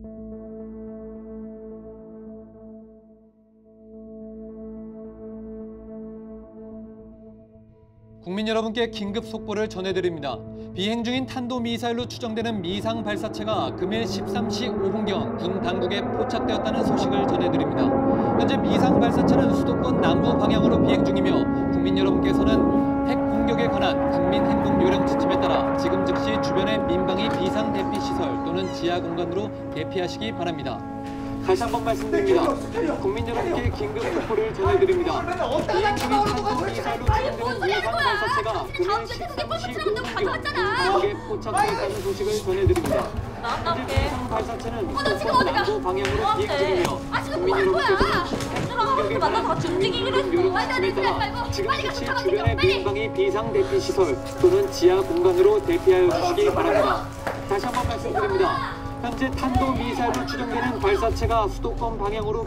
Thank you. 국민 여러분께 긴급 속보를 전해드립니다. 비행 중인 탄도미사일로 추정되는 미상 발사체가 금일 13시 5분경 군 당국에 포착되었다는 소식을 전해드립니다. 현재 미상 발사체는 수도권 남부 방향으로 비행 중이며 국민 여러분께서는 핵 공격에 관한 국민 행동 요령 지침에 따라 지금 즉시 주변의 민방위 비상 대피 시설 또는 지하 공간으로 대피하시기 바랍니다. 다시 한 번 말씀드립니다. 국민 여러분께 긴급 속보를 전해드립니다. 뭔 소리 하는 미상 거야? 발사체가 근데 금일 다음 주에 태국에 13시 뻗어치는 거 5분경 가져왔잖아. 한국에 포착되었다는 소식을 전해드립니다. 나왔다 올게. 발사체는 어, 지금 어디 가? 방향으로 어, 비행 네. 중이며 아, 지금 국민 뭐 하는 거야? 만나서 같이 움직이기로 했어. 빨리 빨리 빨리 빨리 가서 챙겨 빨리. 민방위 비상 대피 시설 또는 지하 공간으로 대피하여 주시기 바랍니다. 다시 한 번 말씀드립니다. 현재 탄도 미사일로 추정되는 발사체가 수도권 방향으로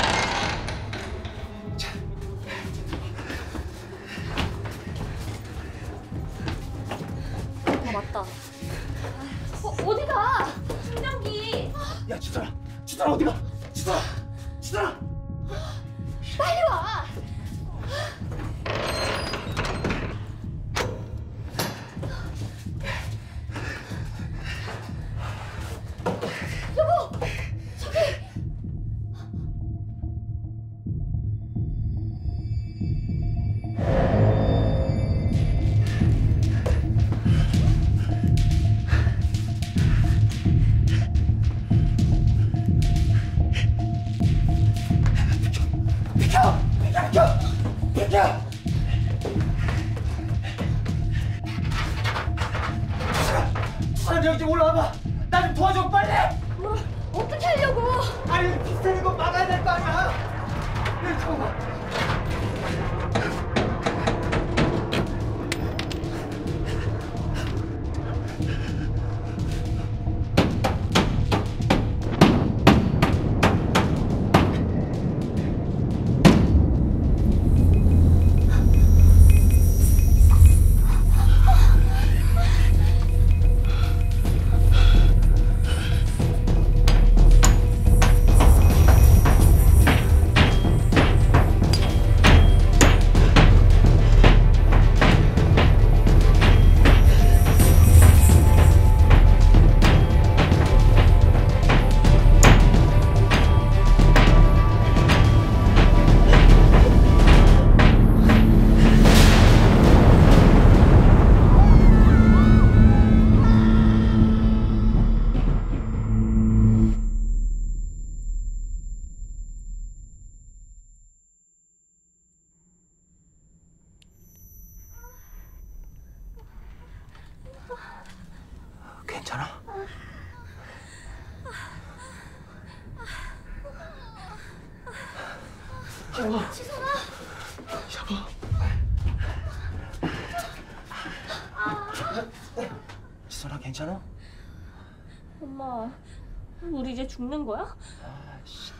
죽는 거야? 아 씨.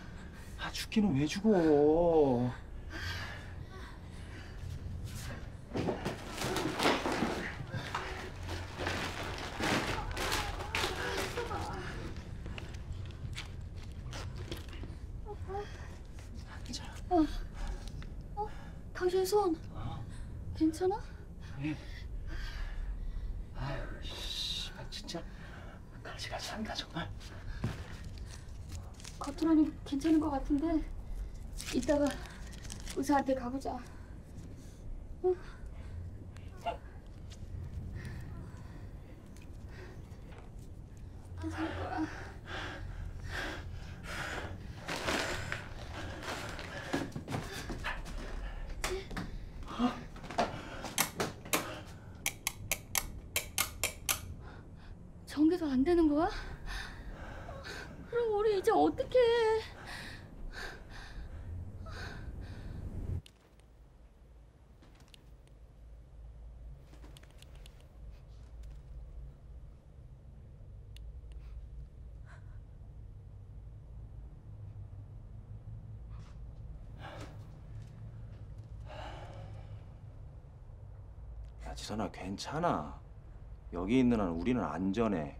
아 죽기는 왜 죽어? 괜찮아 당신 손. 어? 괜찮아? 아이씨 아, 진짜. 가지가 찬다 정말 겉으로는 괜찮은 것 같은데 이따가 의사한테 가보자. 전개가 안 되는 거야? 우리 이제 어떻게 해? 야 지선아 괜찮아 여기 있는 한 우리는 안전해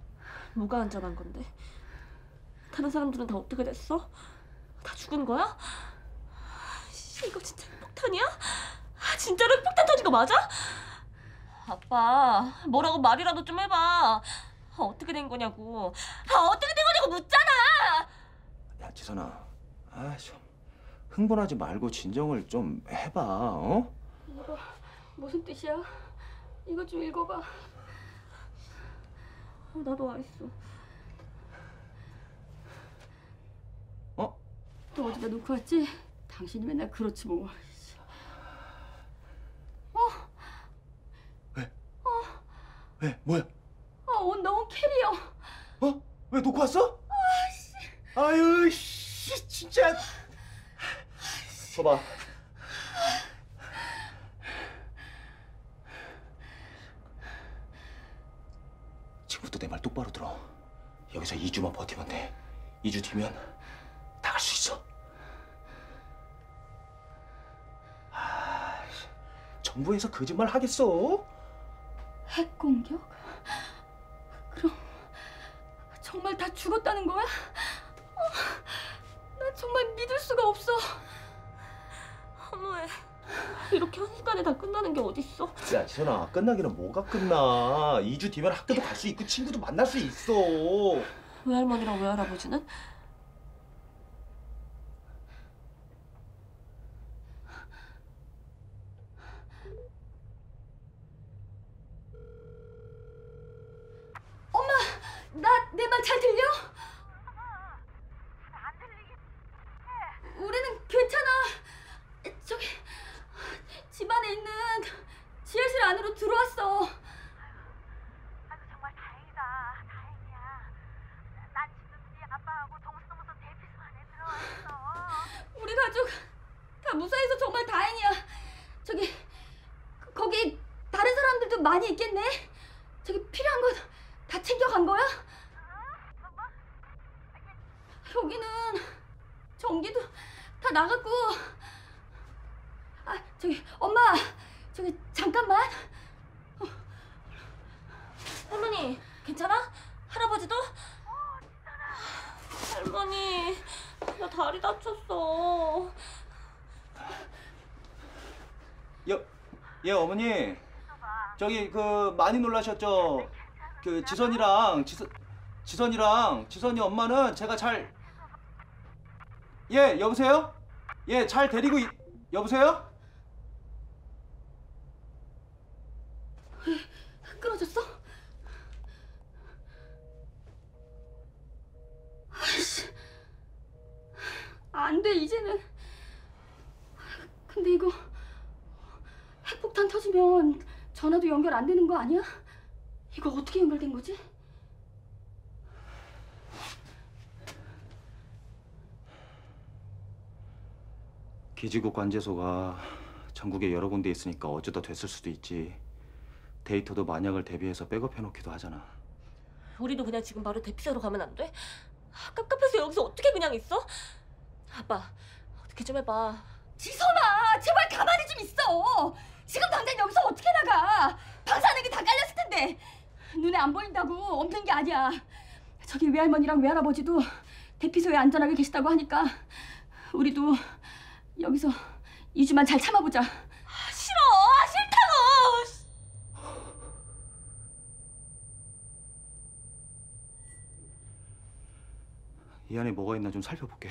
뭐가 안전한 건데? 다른 사람들은 다 어떻게 됐어? 다 죽은 거야? 씨, 이거 진짜 폭탄이야? 아, 진짜로 폭탄 터진 거 맞아? 아빠, 뭐라고 말이라도 좀 해봐. 아, 어떻게 된 거냐고. 아, 어떻게 된 거냐고 묻잖아. 야 지선아, 아 좀 흥분하지 말고 진정을 좀 해봐. 어? 이거 무슨 뜻이야? 이거 좀 읽어봐. 어, 나도 와 있어. 어? 또 어디다 놓고 왔지? 당신이 맨날 그렇지 뭐. 왜? 뭐야? 아, 옷 너무 캐리어. 어? 왜 놓고 왔어? 아 씨. 아유 씨 진짜. 봐봐. 지금부터 내 말 똑바로 들어. 여기서 2주만 버티면 돼. 2주 뒤면 정부에서 거짓말 하겠어? 핵 공격? 그럼 정말 다 죽었다는 거야? 어, 나 정말 믿을 수가 없어. 한우에 이렇게 한순간에 다 끝나는 게 어딨어? 야, 지선아, 끝나기는 뭐가 끝나? 2주 뒤면 학교도 갈 수 있고 친구도 만날 수 있어. 외할머니랑 외할아버지는? 나 내 말 잘 들려? 우리는 괜찮아. 저기 집안에 있는 지하실 안으로 들어왔어. 아주 정말 다행이다. 다행이야. 난 지금 네 아빠하고 동서무소 대피소 안에 들어와 있어. 우리 가족 다 무사해서 정말 다행이야. 저기 거기 다른 사람들도 많이 있겠네. 저기 필요한 거 다 챙겨간 거야? 여기는 전기도 다 나갔고. 아 저기 엄마 저기 잠깐만. 할머니 괜찮아? 할아버지도? 할머니 나 다리 다쳤어. 여, 예 어머니. 저기 그 많이 놀라셨죠? 그 지선이랑 지선 지선이랑 지선이 엄마는 제가 잘 예, 여보세요? 예, 잘 데리고 있... 여보세요? 끊어졌어? 아이씨, 안 돼 이제는. 근데 이거 핵폭탄 터지면 전화도 연결 안 되는 거 아니야? 이거 어떻게 연결된 거지? 기지국 관제소가 전국에 여러 군데 있으니까 어쩌다 됐을 수도 있지. 데이터도 만약을 대비해서 백업해놓기도 하잖아. 우리도 그냥 지금 바로 대피소로 가면 안 돼? 아, 깝깝해서 여기서 어떻게 그냥 있어? 아빠 어떻게 좀 해봐. 지선아, 제발 가만히 좀 있어. 지금 당장 여기서 어떻게 나가? 방사능이 다 깔렸을 텐데. 눈에 안 보인다고 없는 게 아니야. 저기 외할머니랑 외할아버지도 대피소에 안전하게 계시다고 하니까 우리도 여기서 2주만 잘 참아보자. 아, 싫어 아, 싫다고. 이 안에 뭐가 있나 좀 살펴볼게.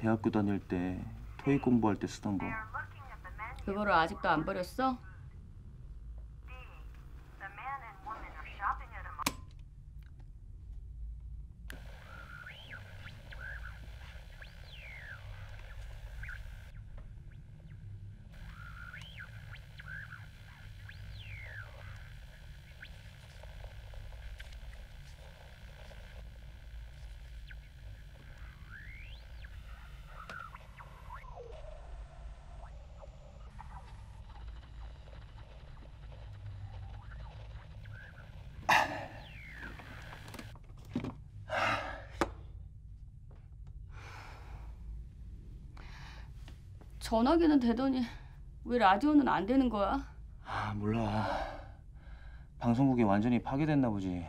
대학교 다닐 때 토익 공부할 때 쓰던 거. 그거를 아직도 안 버렸어? 전화기는 되더니 왜 라디오는 안 되는 거야? 아 몰라. 방송국이 완전히 파괴됐나 보지.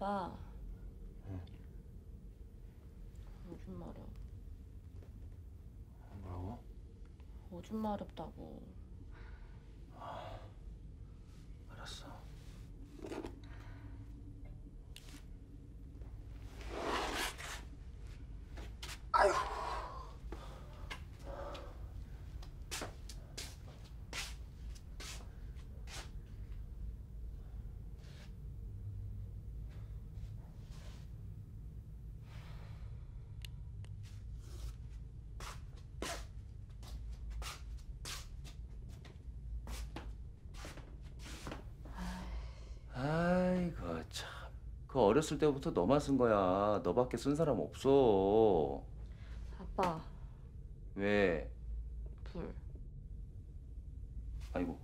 아빠. 오줌 마려. 뭐라고? 오줌 마렵다고. 알았어. 아이고 참. 그 어렸을 때부터 너만 쓴 거야. 너밖에 쓴 사람 없어. 아빠, 왜? 불. 아이고.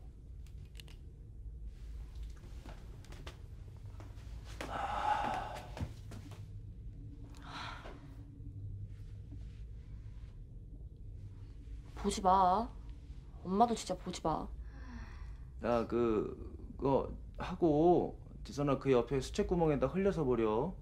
보지 마. 엄마도 진짜 보지 마. 야, 그, 그거 하고 지선아 그 옆에 수채 구멍에다 흘려서 버려.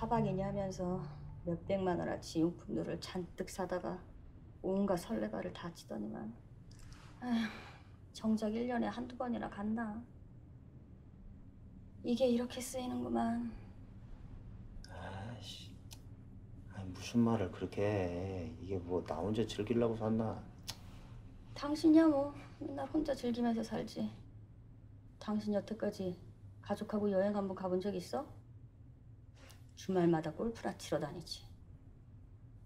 차박이니 하면서 몇백만 원어치 용품들을 잔뜩 사다가 온갖 설레발을 다 치더니만 아휴, 정작 1년에 한두 번이나 갔나 이게 이렇게 쓰이는구만 아씨. 무슨 말을 그렇게 해. 이게 뭐 나 혼자 즐기려고 샀나? 당신이야 뭐 맨날 혼자 즐기면서 살지 당신 여태까지 가족하고 여행 한번 가본 적 있어? 주말마다 골프나 치러 다니지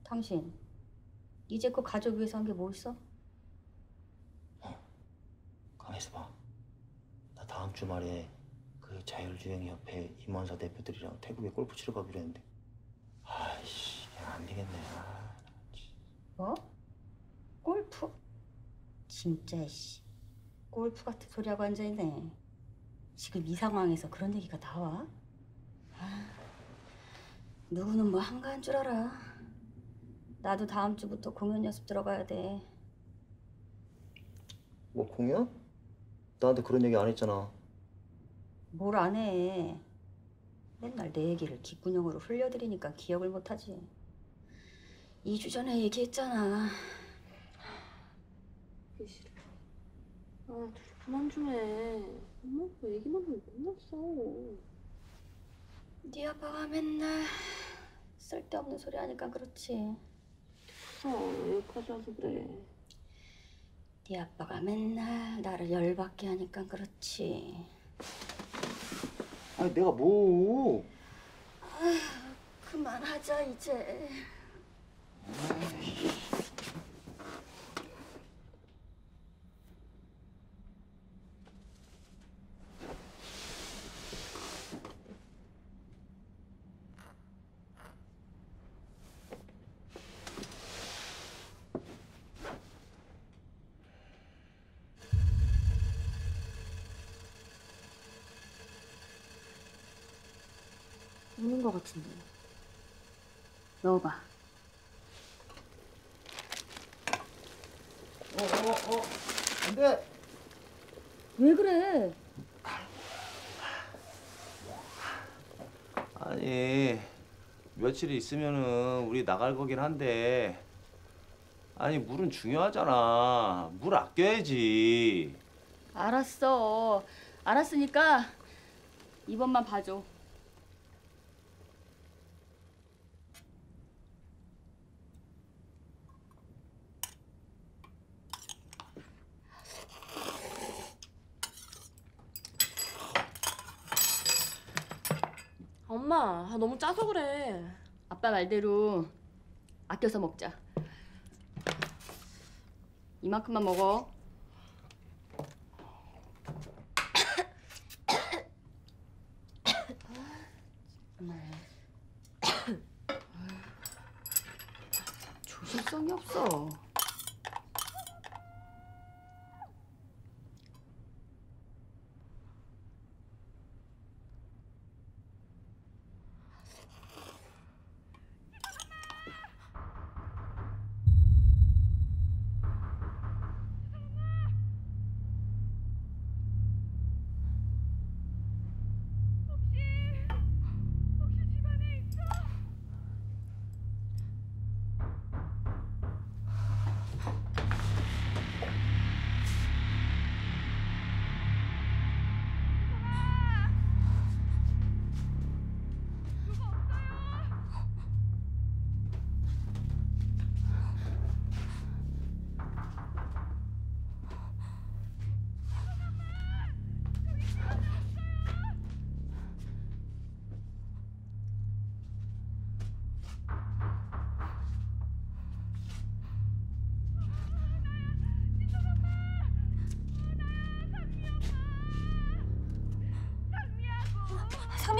당신 이제껏 가족 위해서 한 게 뭐 있어? 가만있어 봐. 나 다음 주말에 그 자율주행협회 임원사 대표들이랑 태국에 골프 치러 가기로 했는데. 아이씨, 그냥 안 되겠네. 아, 뭐? 골프? 진짜 씨 골프 같은 소리하고 앉아있네 지금 이 상황에서 그런 얘기가 나와? 아, 누구는 뭐 한가한 줄 알아 나도 다음 주부터 공연 연습 들어가야 돼 뭐 공연? 나한테 그런 얘기 안 했잖아. 뭘 안 해. 맨날 내 얘기를 귓구녕으로 흘려들이니까 기억을 못하지. 2주 전에 얘기했잖아. 하기 싫어. 아, 둘이 그만 좀 해. 엄마 그 얘기만 하면 맨날 싸워. 네 아빠가 맨날 쓸데없는 소리 하니까 그렇지. 여기까지 와서 그래. 네 아빠가 맨날 나를 열받게 하니까 그렇지. 아니 내가 뭐? 그만하자 이제. 우는 거 같은데. 넣어봐. 어 어 어 안 돼. 왜 그래? 아니 며칠 있으면은 우리 나갈 거긴 한데 아니 물은 중요하잖아. 물 아껴야지. 알았어. 알았으니까 이번만 봐줘. 엄마, 아, 너무 짜서 그래. 아빠 말대로 아껴서 먹자. 이만큼만 먹어.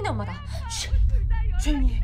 상민이 엄마다. 쉿. 조용히 해.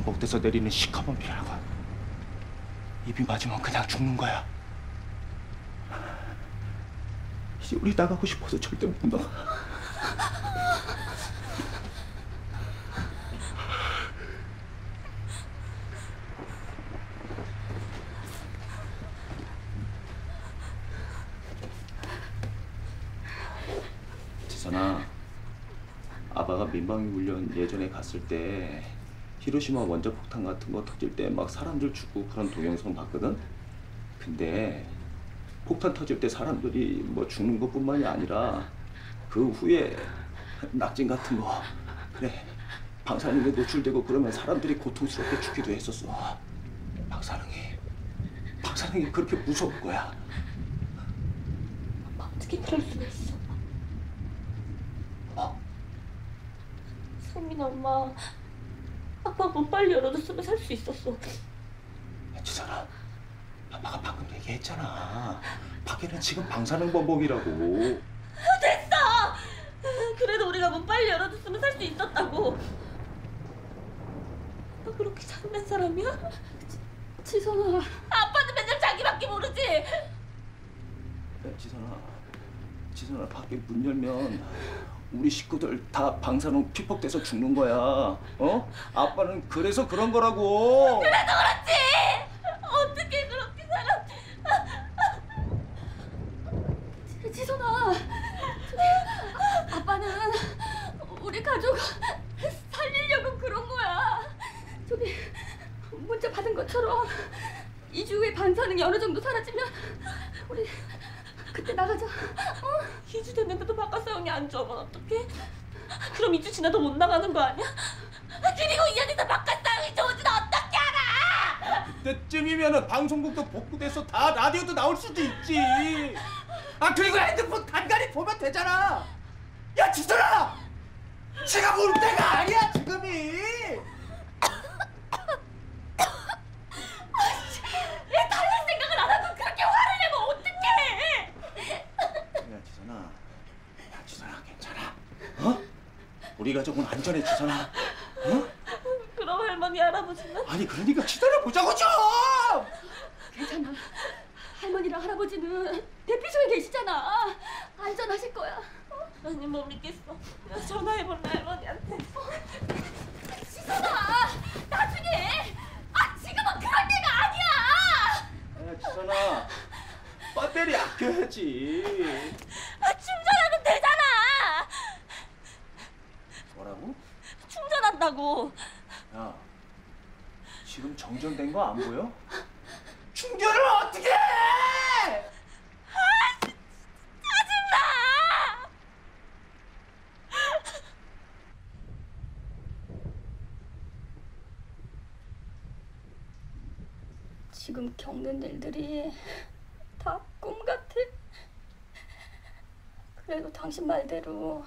반복돼서 내리는 시커먼 비라고. 입이 맞으면 그냥 죽는 거야. 이제 우리 나가고 싶어서 절대 못 나가. 지선아, 아빠가 민방위 훈련 예전에 갔을 때 히로시마 원자 폭탄 같은 거 터질 때 막 사람들 죽고 그런 동영상 봤거든. 근데 폭탄 터질 때 사람들이 뭐 죽는 것뿐만이 아니라 그 후에 낙진 같은 거 그래 방사능에 노출되고 그러면 사람들이 고통스럽게 죽기도 했었어. 방사능이 방사능이 그렇게 무서운 거야. 어떻게 그럴 수가 있어? 어? 성민 엄마, 아빠 문 빨리 열어줬으면 살 수 있었어. 지선아, 아빠가 방금 얘기했잖아. 밖에는 지금 방사능 범벅이라고. 됐어! 그래도 우리가 문 빨리 열어줬으면 살 수 있었다고. 아빠 그렇게 잘난 사람이야? 지선아, 아빠는 맨날 자기밖에 모르지. 야, 지선아, 지선아 밖에 문 열면 우리 식구들 다 방사능 피폭돼서 죽는 거야. 어? 아빠는 그래서 그런 거라고. 그래도 그렇지. 어떻게 그렇게 살아? 지선아, 아빠는 우리 가족 살리려고 그런 거야. 저기 문자 받은 것처럼 2주 후에 방사능이 어느 정도 사라지면 우리 그때 나가자. 어? 2주 됐는데도 바깥 사용이 안 좋으면 어떡해? 그럼 2주 지나도 못 나가는 거 아니야? 그리고 이 안에서 바깥 사용이 좋은지는 어떻게 알아? 그때쯤이면은 방송국도 복구돼서 다 라디오도 나올 수도 있지. 아 그리고 핸드폰 간간히 보면 되잖아. 야 지선아, 지가 볼 때가 아니야 지금이. 내 다른 생각을 안 하고 그렇게 화를 내면 어떡해? 야 지선아, 야 지선아 괜찮아. 어? 우리 가족은 안전해 지선아. 어? 그럼 할머니 할아버지는? 아니 그러니까 기다려 보자고 좀. 괜찮아. 할머니랑 할아버지는 대피소에 계시잖아. 안전하실 거야. 아니 못 믿겠어. 내가 전화해볼래 할머니한테. 지선아, 나중에. 아 지금은 그럴 때가 아니야. 야 지선아, 배터리 아껴야지. 아, 충전하면 되잖아. 뭐라고? 충전한다고. 야, 지금 정전된 거 안 보여? 충전을 어떻게 해? 짜증나. 지금 겪는 일들이 다 꿈 같아. 그래도 당신 말대로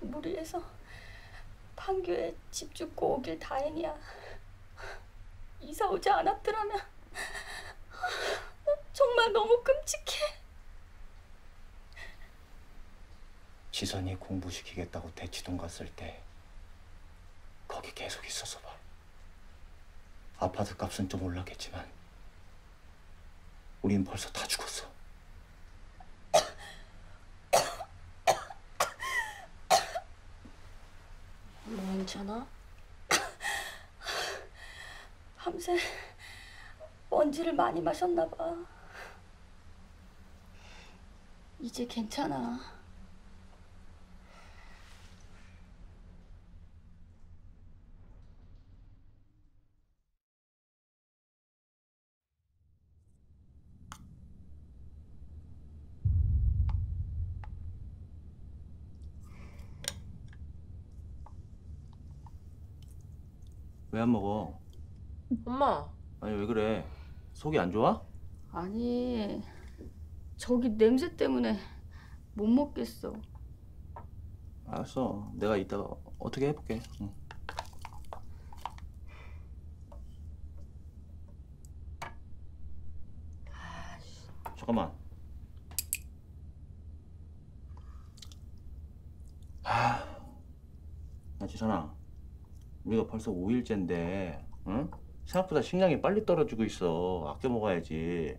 무리해서 판교에 집 짓고 오길 다행이야. 이사 오지 않았더라면 정말 너무 끔찍해. 지선이 공부시키겠다고 대치동 갔을 때 거기 계속 있어서 봐. 아파트 값은 좀 올랐겠지만 우린 벌써 다 죽었어. 엄마 괜찮아? 밤새 먼지를 많이 마셨나 봐. 이제 괜찮아. 왜 안 먹어? 엄마. 아니 왜 그래? 속이 안 좋아? 아니, 저기 냄새 때문에 못 먹겠어. 알았어. 내가 이따가 어떻게 해볼게. 응. 잠깐만. 아, 야 지선아, 우리가 벌써 5일째인데, 응? 생각보다 식량이 빨리 떨어지고 있어. 아껴 먹어야지.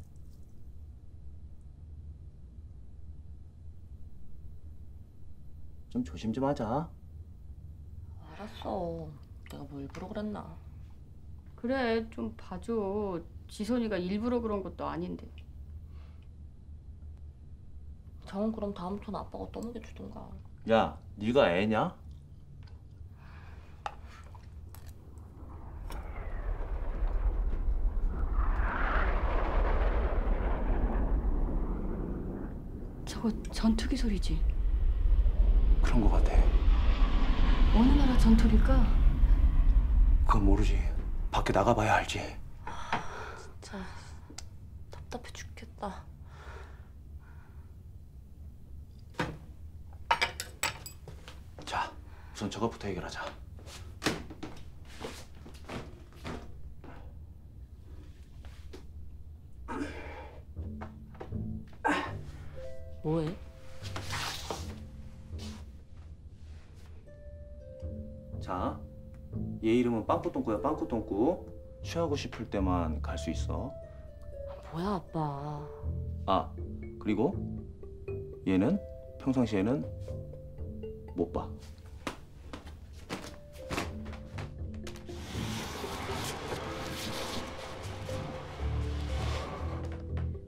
좀 조심 좀 하자. 알았어. 내가 뭐 일부러 그랬나? 그래, 좀 봐줘. 지선이가 일부러 그런 것도 아닌데. 저는 그럼 다음부터는 아빠가 떠먹여 주든가. 야, 네가 애냐? 저거 전투기 소리지. 그런 거 같아. 어느 나라 전투기일까? 그건 모르지. 밖에 나가봐야 알지. 진짜 답답해 죽겠다. 자, 우선 저것부터 해결하자. 뭐해? 자, 얘 이름은 빵꾸똥꾸야, 빵꾸똥꾸. 취하고 싶을 때만 갈 수 있어. 뭐야 아빠? 아, 그리고 얘는 평상시에는 못 봐.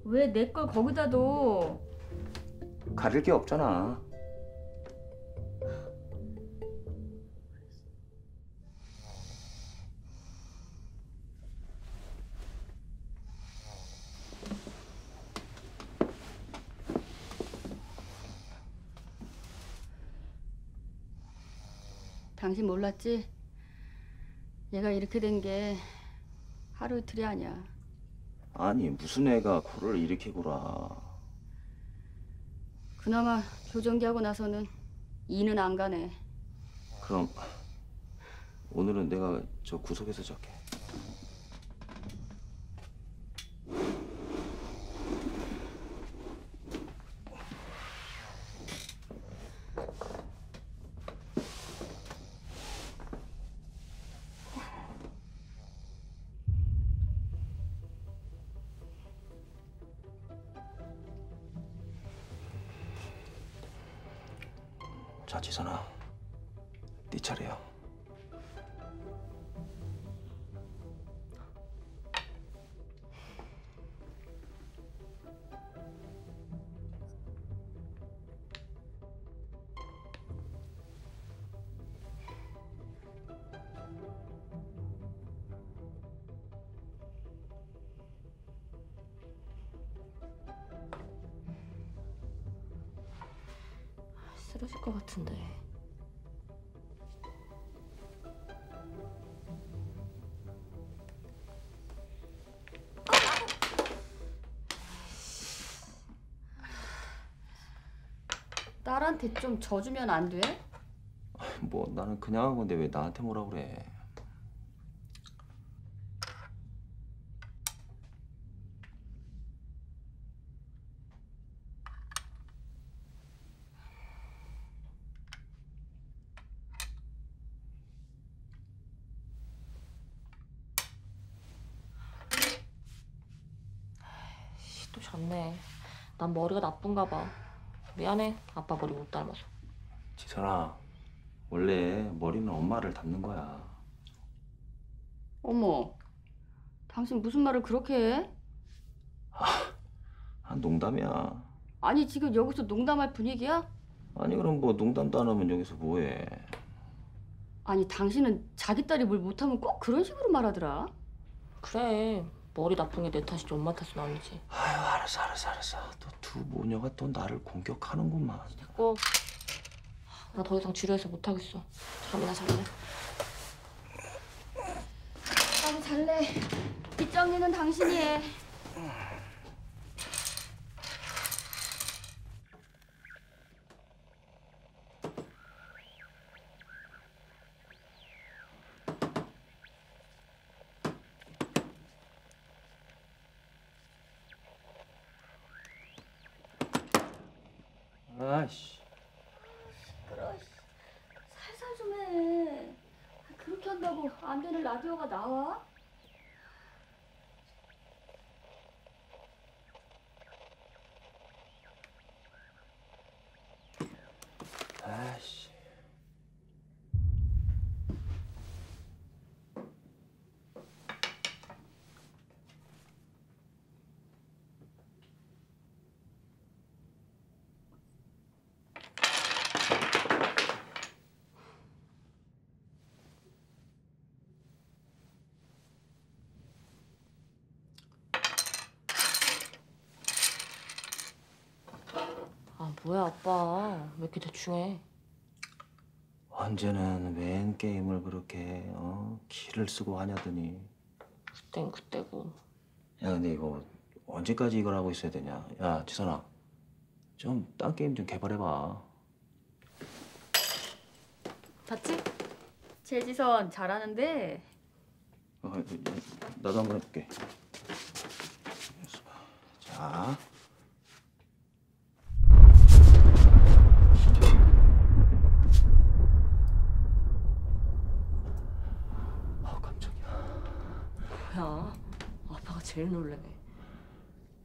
왜 내 걸 거기다 둬? 가릴 게 없잖아. 당신 몰랐지? 얘가 이렇게 된 게 하루 이틀이 아니야. 아니, 무슨 애가 코를 이렇게 골아. 그나마 교정기하고 나서는 이는 안 가네. 그럼 오늘은 내가 저 구석에서 잘게. 딸한테 좀 져주면 안 돼? 뭐 나는 그냥 한 건데 왜 나한테 뭐라 그래? 씨, 또 잤네. 난 머리가 나쁜가 봐. 미안해. 아빠 머리 못 닮아서. 지선아, 원래 머리는 엄마를 닮는 거야. 어머, 당신 무슨 말을 그렇게 해? 아, 농담이야. 아니 지금 여기서 농담할 분위기야? 아니 그럼 뭐 농담도 안 하면 여기서 뭐해? 아니 당신은 자기 딸이 뭘 못하면 꼭 그런 식으로 말하더라. 그래. 머리 나쁜 게 내 탓이지 엄마 탓은 아니지. 아유 알았어 알았어 알았어. 또 두 모녀가 또 나를 공격하는구만. 됐고. 나 더 이상 지루해서 못 하겠어. 잠이나 잘래. 나도 잘래. 뒷정리는 당신이 해. 아이씨. 살살 좀 해. 그렇게 한다고 안 되는 라디오가 나와? 아이씨. 아 뭐야 아빠. 왜 이렇게 대충 해? 언제는 웬 게임을 그렇게 어? 기를 쓰고 하냐더니. 그땐 그때고. 야 근데 이거 언제까지 이걸 하고 있어야 되냐? 야 지선아. 좀 딴 게임 좀 개발해봐 봤지? 최지선 잘하는데. 어, 야, 나도 한번 해볼게. 자. 아 깜짝이야. 뭐야? 아빠가 제일 놀래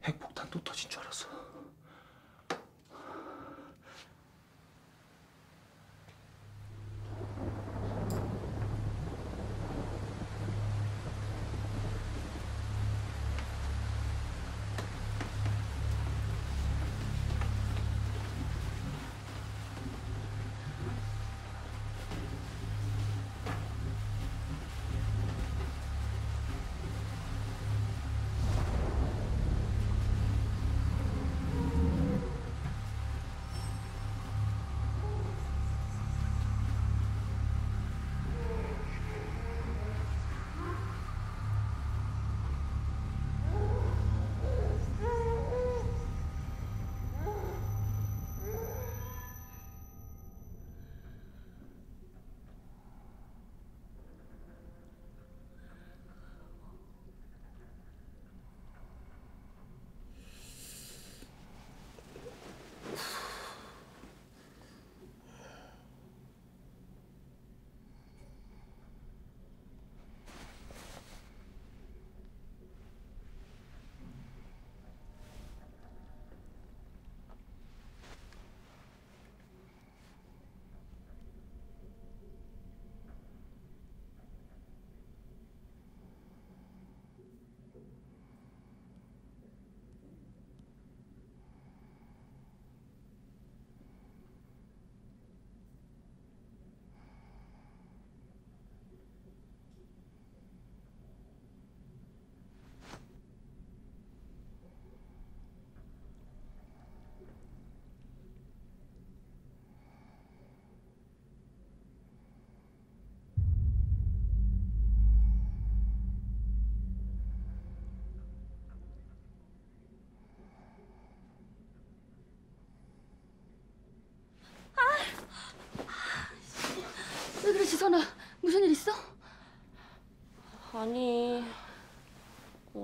핵폭탄 또 터진 줄 알았어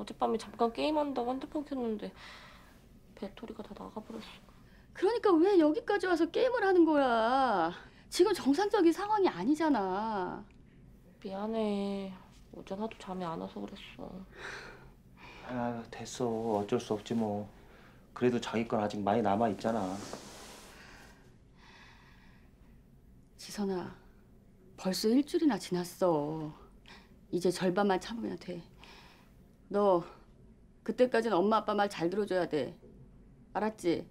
어젯밤에 잠깐 게임한다고 핸드폰 켰는데 배터리가 다 나가버렸어 그러니까 왜 여기까지 와서 게임을 하는 거야? 지금 정상적인 상황이 아니잖아. 미안해 어제 하도 잠이 안 와서 그랬어 아 됐어 어쩔 수 없지 뭐 그래도 자기 건 아직 많이 남아 있잖아 지선아, 벌써 일주일이나 지났어. 이제 절반만 참으면 돼. 너 그때까지는 엄마 아빠 말 잘 들어줘야 돼. 알았지?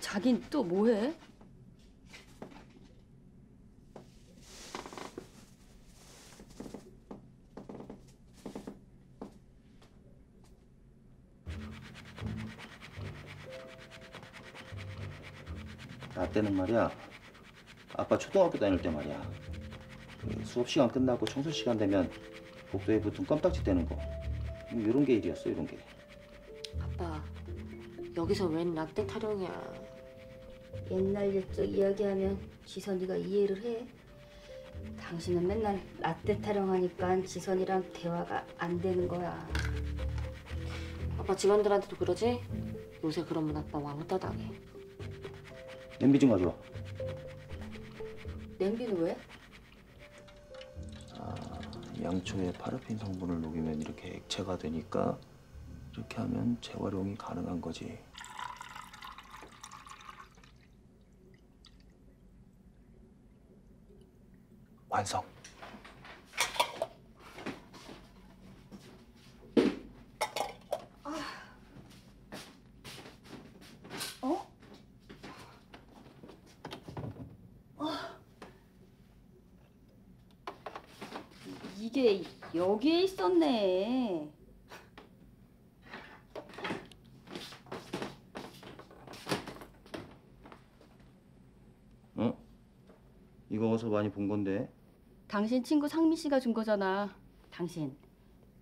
자긴 또 뭐해? 나 때는 말이야 아빠 초등학교 다닐 때 말이야 그 수업 시간 끝나고 청소 시간 되면 복도에 붙은 껌딱지 떼는 거 이런 게 일이었어 이런 게 아빠 여기서 웬 라떼 타령이야 옛날 옛적 이야기하면 지선이가 이해를 해. 당신은 맨날 라떼 타령하니까 지선이랑 대화가 안 되는 거야. 아빠 직원들한테도 그러지? 요새 그러면 아빠 왕따 당해 냄비 좀 가져와 냄비는 왜? 아, 양초에 파라핀 성분을 녹이면 이렇게 액체가 되니까 이렇게 하면 재활용이 가능한 거지 완성 이게 여기에 있었네. 어? 이거 어디서 많이 본 건데? 당신 친구 상미 씨가 준 거잖아. 당신,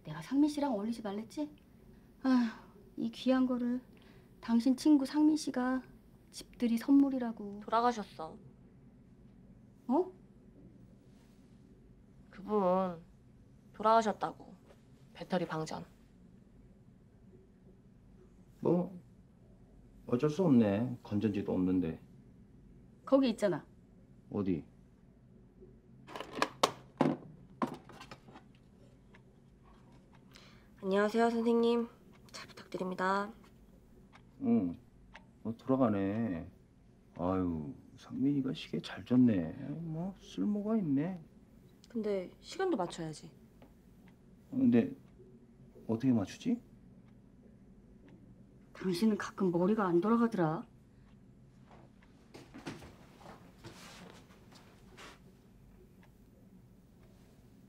내가 상미 씨랑 어울리지 말랬지? 아, 이 귀한 거를 당신 친구 상미 씨가 집들이 선물이라고. 돌아가셨어. 어? 그분 돌아가셨다고. 배터리 방전. 뭐 어쩔 수 없네. 건전지도 없는데. 거기 있잖아. 어디? 안녕하세요, 선생님. 잘 부탁드립니다. 응. 어, 돌아가네. 아유, 상민이가 시계 잘 줬네. 뭐 쓸모가 있네. 근데 시간도 맞춰야지. 근데 어떻게 맞추지? 당신은 가끔 머리가 안 돌아가더라.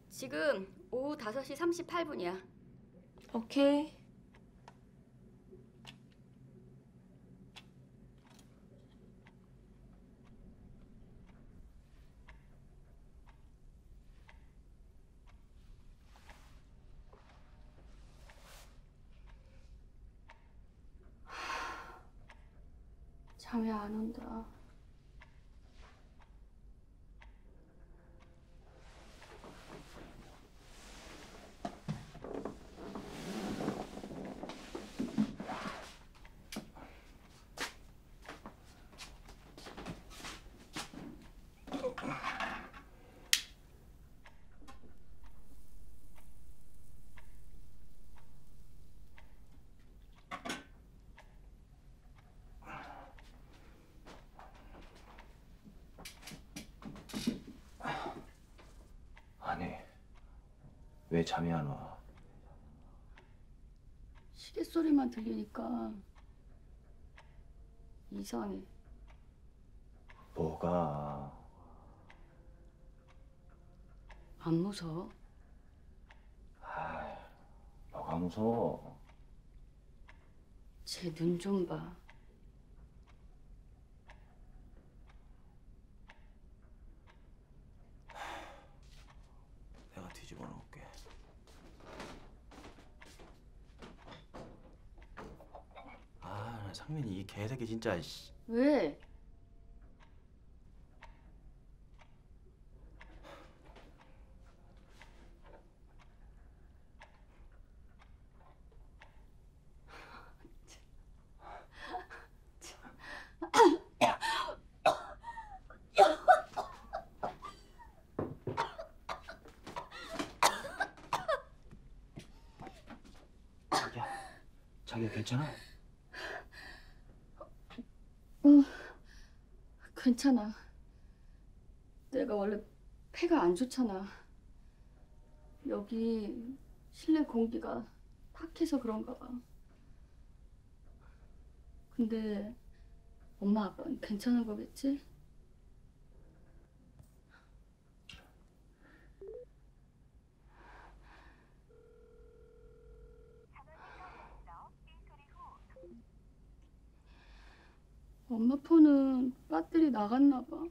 지금 오후 5시 38분이야. 오케이. 잠이 안 온다. 아니, 왜 잠이 안 와? 시계 소리만 들리니까 이상해. 뭐가? 안 무서워? 뭐가 무서워? 제 눈 좀 봐. 내가 뒤집어 놓을게. 아 상민이 이 개새끼 진짜 씨. 왜? 자기야, 자기야 괜찮아? 괜찮아. 내가 원래 폐가 안 좋잖아. 여기 실내 공기가 탁해서 그런가 봐. 근데 엄마 아빠는 괜찮은 거겠지? 엄마 폰은 배터리 나갔나 봐.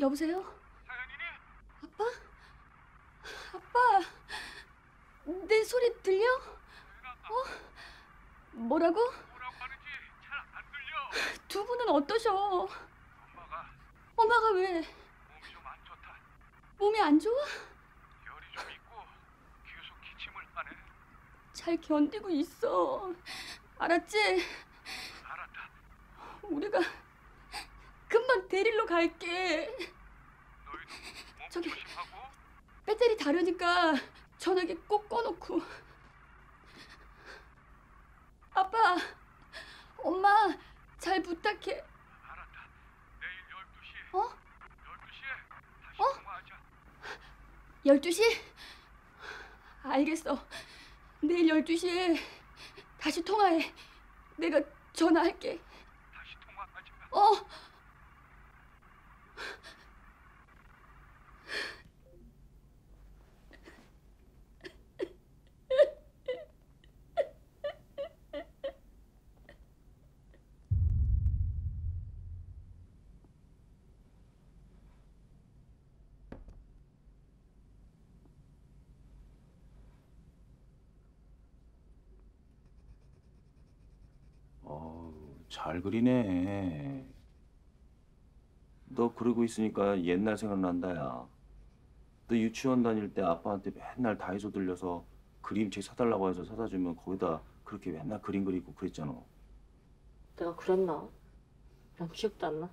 여보세요? 아빠? 아빠? 내 소리 들려? 어? 뭐라고? 두 분은 어떠셔? 엄마가 왜? 몸이 안 좋아? 열이 좀 있고 계속 기침을 하네. 잘 견디고 있어. 알았지? 알았다. 우리가 금방 데리러 갈게. 저기-. 배터리 다르니까 전화기 꼭 꺼놓고. 아빠, 엄마 잘 부탁해. 알았다. 내일 12시에. 어? 12시에 다시 어? 통화하자. 12시? 알겠어. 내일 12시에 다시 통화해. 내가 전화할게. 다시 통화하지 마. 어. 어우, 잘 그리네. 너 그러고 있으니까 옛날 생각난다, 야. 너 유치원 다닐 때 아빠한테 맨날 다이소 들려서 그림책 사달라고 해서 사다 주면 거기다 그렇게 맨날 그림 그리고 그랬잖아. 내가 그랬나? 난 기억도 안 나.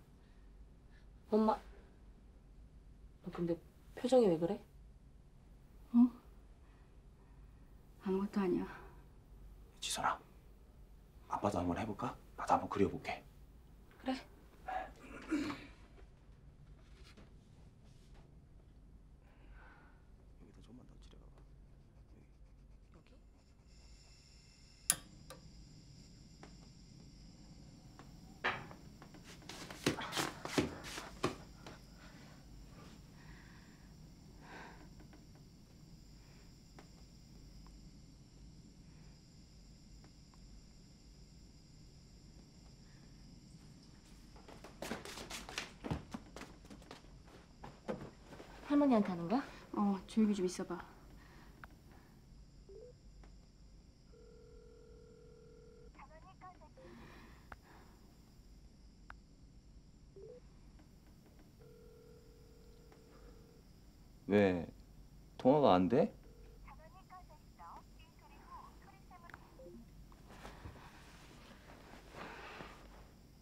엄마. 너 근데 표정이 왜 그래? 아무것도 아니야. 지선아, 아빠도 한번 해볼까? 나도 한번 그려볼게. 그래. 여기다 좀만 더 칠해봐봐. 여기? 할머니한테 하는 거야? 어, 조용히 좀 있어봐. 왜 통화가 안 돼?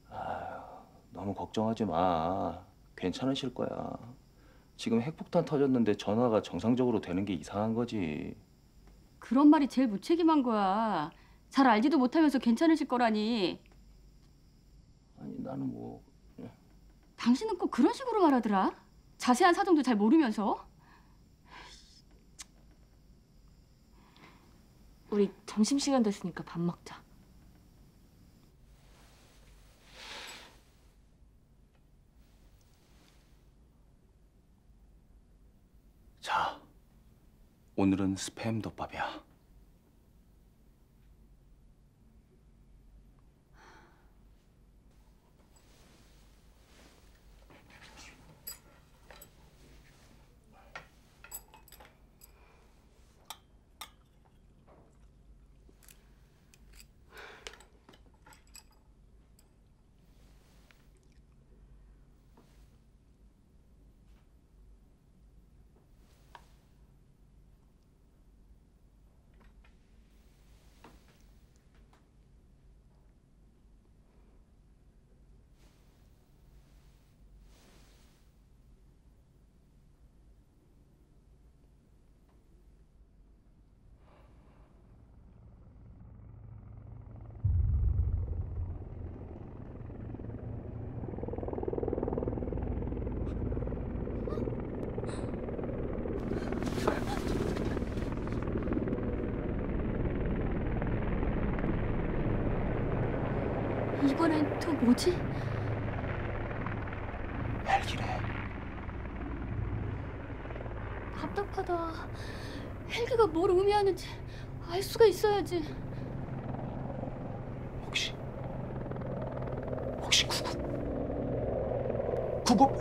아유, 너무 걱정하지 마. 괜찮으실 거야. 지금 핵폭탄 터졌는데 전화가 정상적으로 되는 게 이상한 거지. 그런 말이 제일 무책임한 거야. 잘 알지도 못하면서 괜찮으실 거라니. 아니 나는 뭐 당신은 꼭 그런 식으로 말하더라. 자세한 사정도 잘 모르면서. 우리 점심시간 됐으니까 밥 먹자. 자, 오늘은 스팸 덮밥이야. 이번엔 또 뭐지? 헬기래. 답답하다. 헬기가 뭘 의미하는지 알 수가 있어야지. 혹시 혹시 구급 구급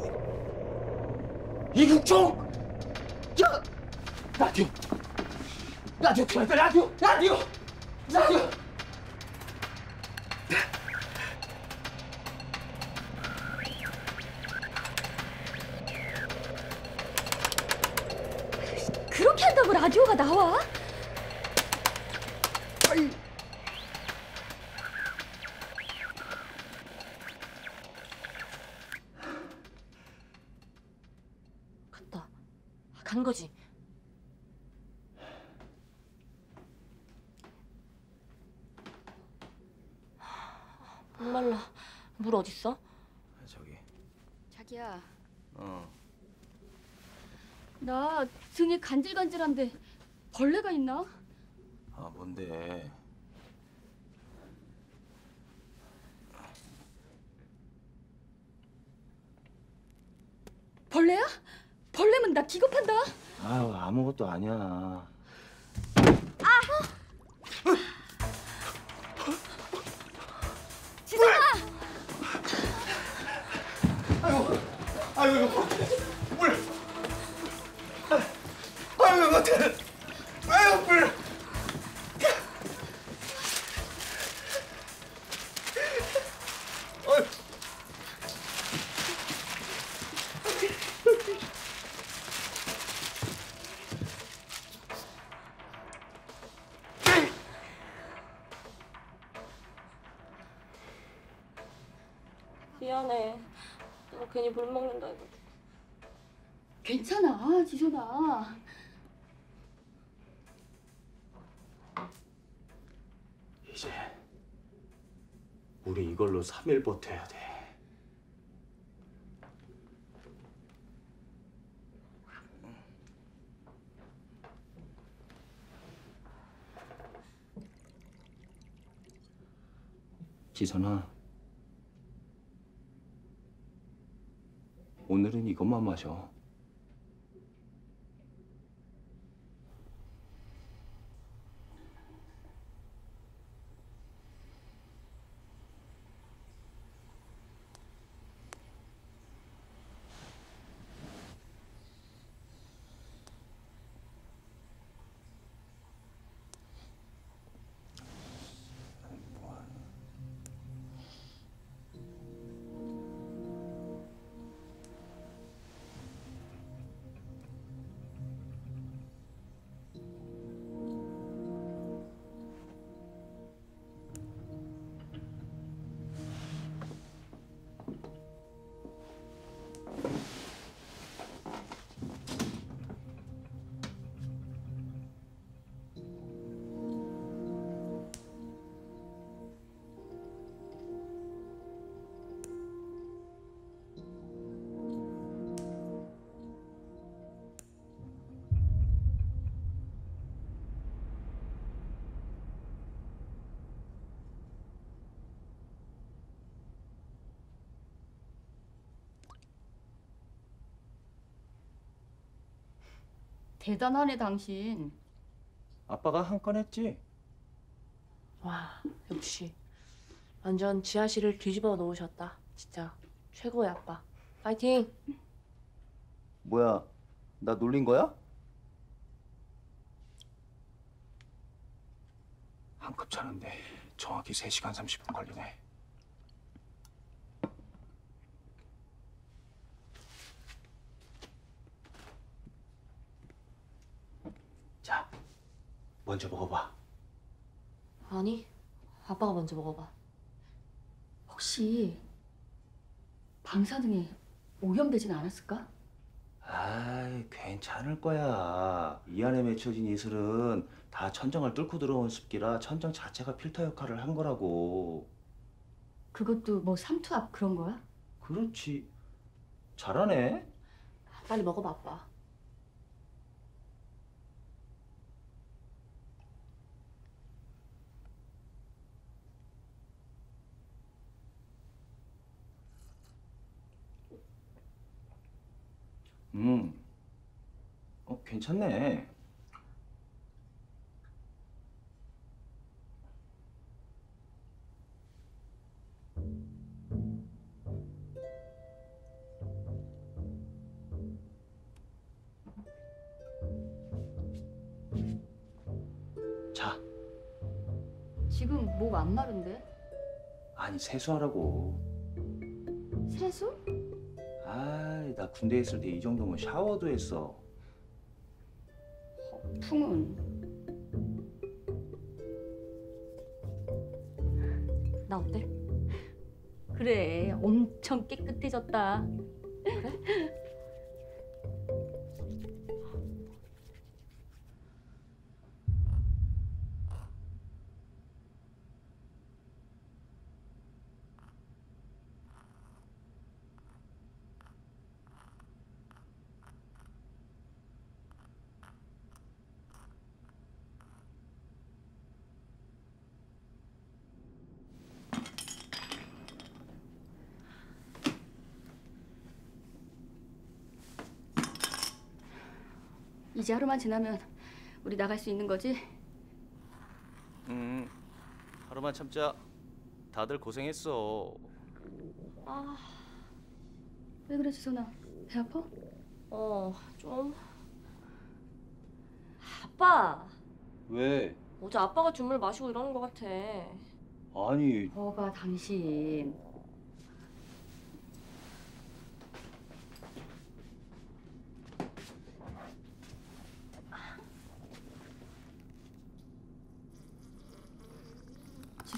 이국종 야 라디오 라디오 라디오 라디오 라디오 간질간질한데 벌레가 있나? 아 뭔데? 벌레야? 벌레면 나 기겁한다. 아 아무것도 아니야. 괜히 물 먹는다 이거. 괜찮아, 지선아. 이제 우리 이걸로 3일 버텨야 돼. 지선아, 오늘은 이것만 마셔. 대단하네, 당신. 아빠가 한 건 했지? 와 역시 완전 지하실을 뒤집어 놓으셨다. 진짜 최고의 아빠. 파이팅. 뭐야, 나 놀린 거야? 한급 차는데 정확히 3시간 30분 걸리네. 자, 먼저 먹어봐. 아니 아빠가 먼저 먹어봐. 혹시 방사능에 오염되진 않았을까? 아이, 괜찮을 거야. 이 안에 맺혀진 이슬은 다 천정을 뚫고 들어온 습기라 천정 자체가 필터 역할을 한 거라고. 그것도 뭐 삼투압 그런 거야? 그렇지. 잘하네. 빨리 먹어봐 아빠. 음. 어, 괜찮네. 자, 지금 목 안 마른데? 아니 세수하라고. 세수? 아이, 나 군대 있을 때 이 정도면 샤워도 했어. 풍은 나 어때? 그래 엄청 깨끗해졌다 이제 하루만 지나면 우리 나갈 수 있는 거지? 음, 하루만 참자. 다들 고생했어. 아, 왜 그래 지선아? 배 아파? 어, 좀. 아빠, 왜? 어제 아빠가 준물 마시고 이러는 것 같아. 아니, 거봐 당신.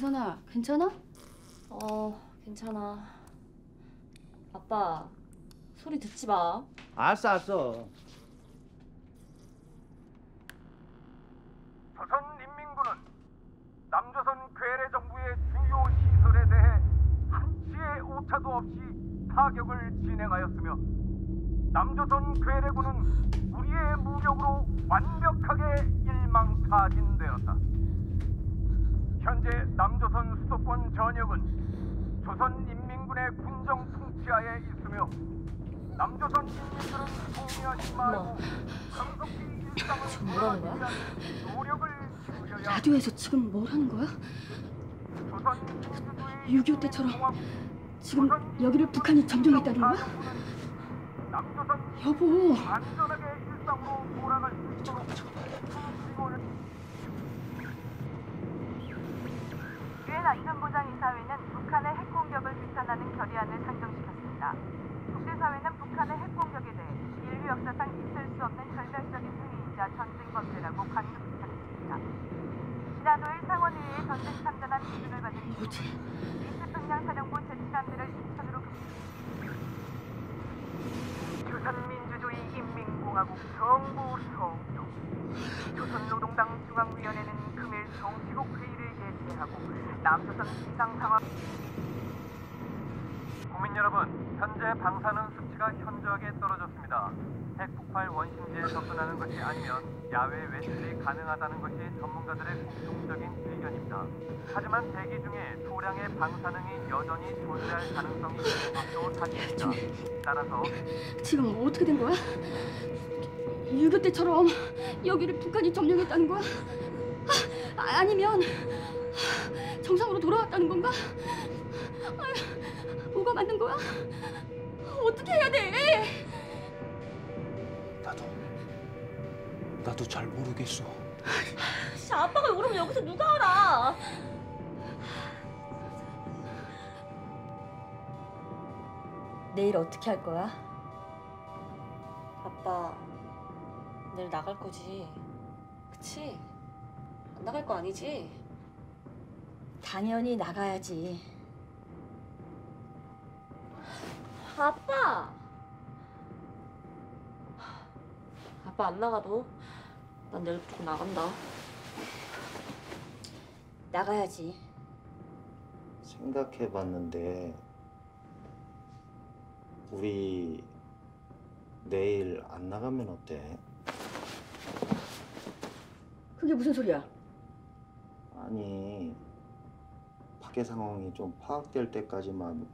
지선아 괜찮아? 어, 괜찮아. 아빠, 소리 듣지 마. 알았어 알았어. 조선인민군은 남조선 괴뢰 정부의 주요 시설에 대해 한치의 오차도 없이 타격을 진행하였으며 남조선 괴뢰군은 우리의 무력으로 완벽하게 일망타진되었다. 현재 남조선 수도권 전역은 조선인민군의 군정 통치하에 있으며 남조선 인민들은 동의하지 말고 강속히 일상을? 돌아가기 위한 노력을 기울여야 라디오에서 지금 뭘 하는 거야? 조선 민주주의 6.25 때처럼 지금 여기를 북한이 점령했다는 거야? 여보 안전하게 일상으로 돌아갈 수 있도록 지원을 유엔 안전보장이사회는 북한의 핵 공격을 비판하는 결의안을 상정시켰습니다. 국제사회는 북한의 핵 공격에 대해 인류 역사상 있을 수 없는 절멸적인 행위이자 전쟁 범죄라고 강력 비판했습니다. 지난 5일 상원의회에 전쟁 참전한 기준을 받은 뭐지? 이태평양 사령부 제7함대를 인천으로 조선민주주의 인민공화국 정부 성명 조선노동당 중앙위원회는 개최하고 남조선 비상 상황 국민 여러분, 현재 방사능 수치가 현저하게 떨어졌습니다. 핵 폭발 원심지에 접근하는 것이 아니면 야외 외출이 가능하다는 것이 전문가들의 공통적인 의견입니다. 하지만 대기 중에 소량의 방사능이 여전히 존재할 가능성이 있는 것도 사실입니다. 따라서 지금 뭐 어떻게 된 거야? 6.25 때처럼 여기를 북한이 점령했다는 거야? 아, 아니면 정상으로 돌아왔다는 건가? 아휴, 뭐가 맞는 거야? 어떻게 해야 돼? 나도 나도 잘 모르겠어. 씨, 아빠가 이러면 여기서 누가 알아? 내일 어떻게 할 거야? 아빠, 내일 나갈 거지. 그치? 안 나갈 거 아니지? 당연히 나가야지. 아빠! 아빠 안 나가도 난 내일 무조건 나간다. 나가야지. 생각해봤는데 우리 내일 안 나가면 어때? 그게 무슨 소리야? 아니 밖의 상황이 좀 파악될 때까지만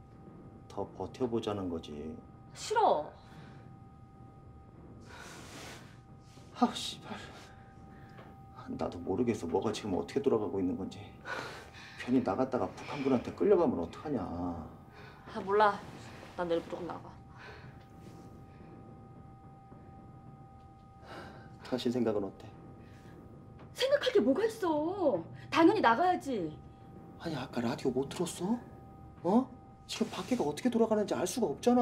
더 버텨보자는 거지. 싫어. 아 씨발. 나도 모르겠어. 뭐가 지금 어떻게 돌아가고 있는 건지. 괜히 나갔다가 북한군한테 끌려가면 어떡하냐. 아, 몰라. 난 내일 무조건 나가. 당신 생각은 어때? 생각할 게 뭐가 있어? 당연히 나가야지. 아니 아까 라디오 못 들었어? 어? 지금 밖에가 어떻게 돌아가는지 알 수가 없잖아.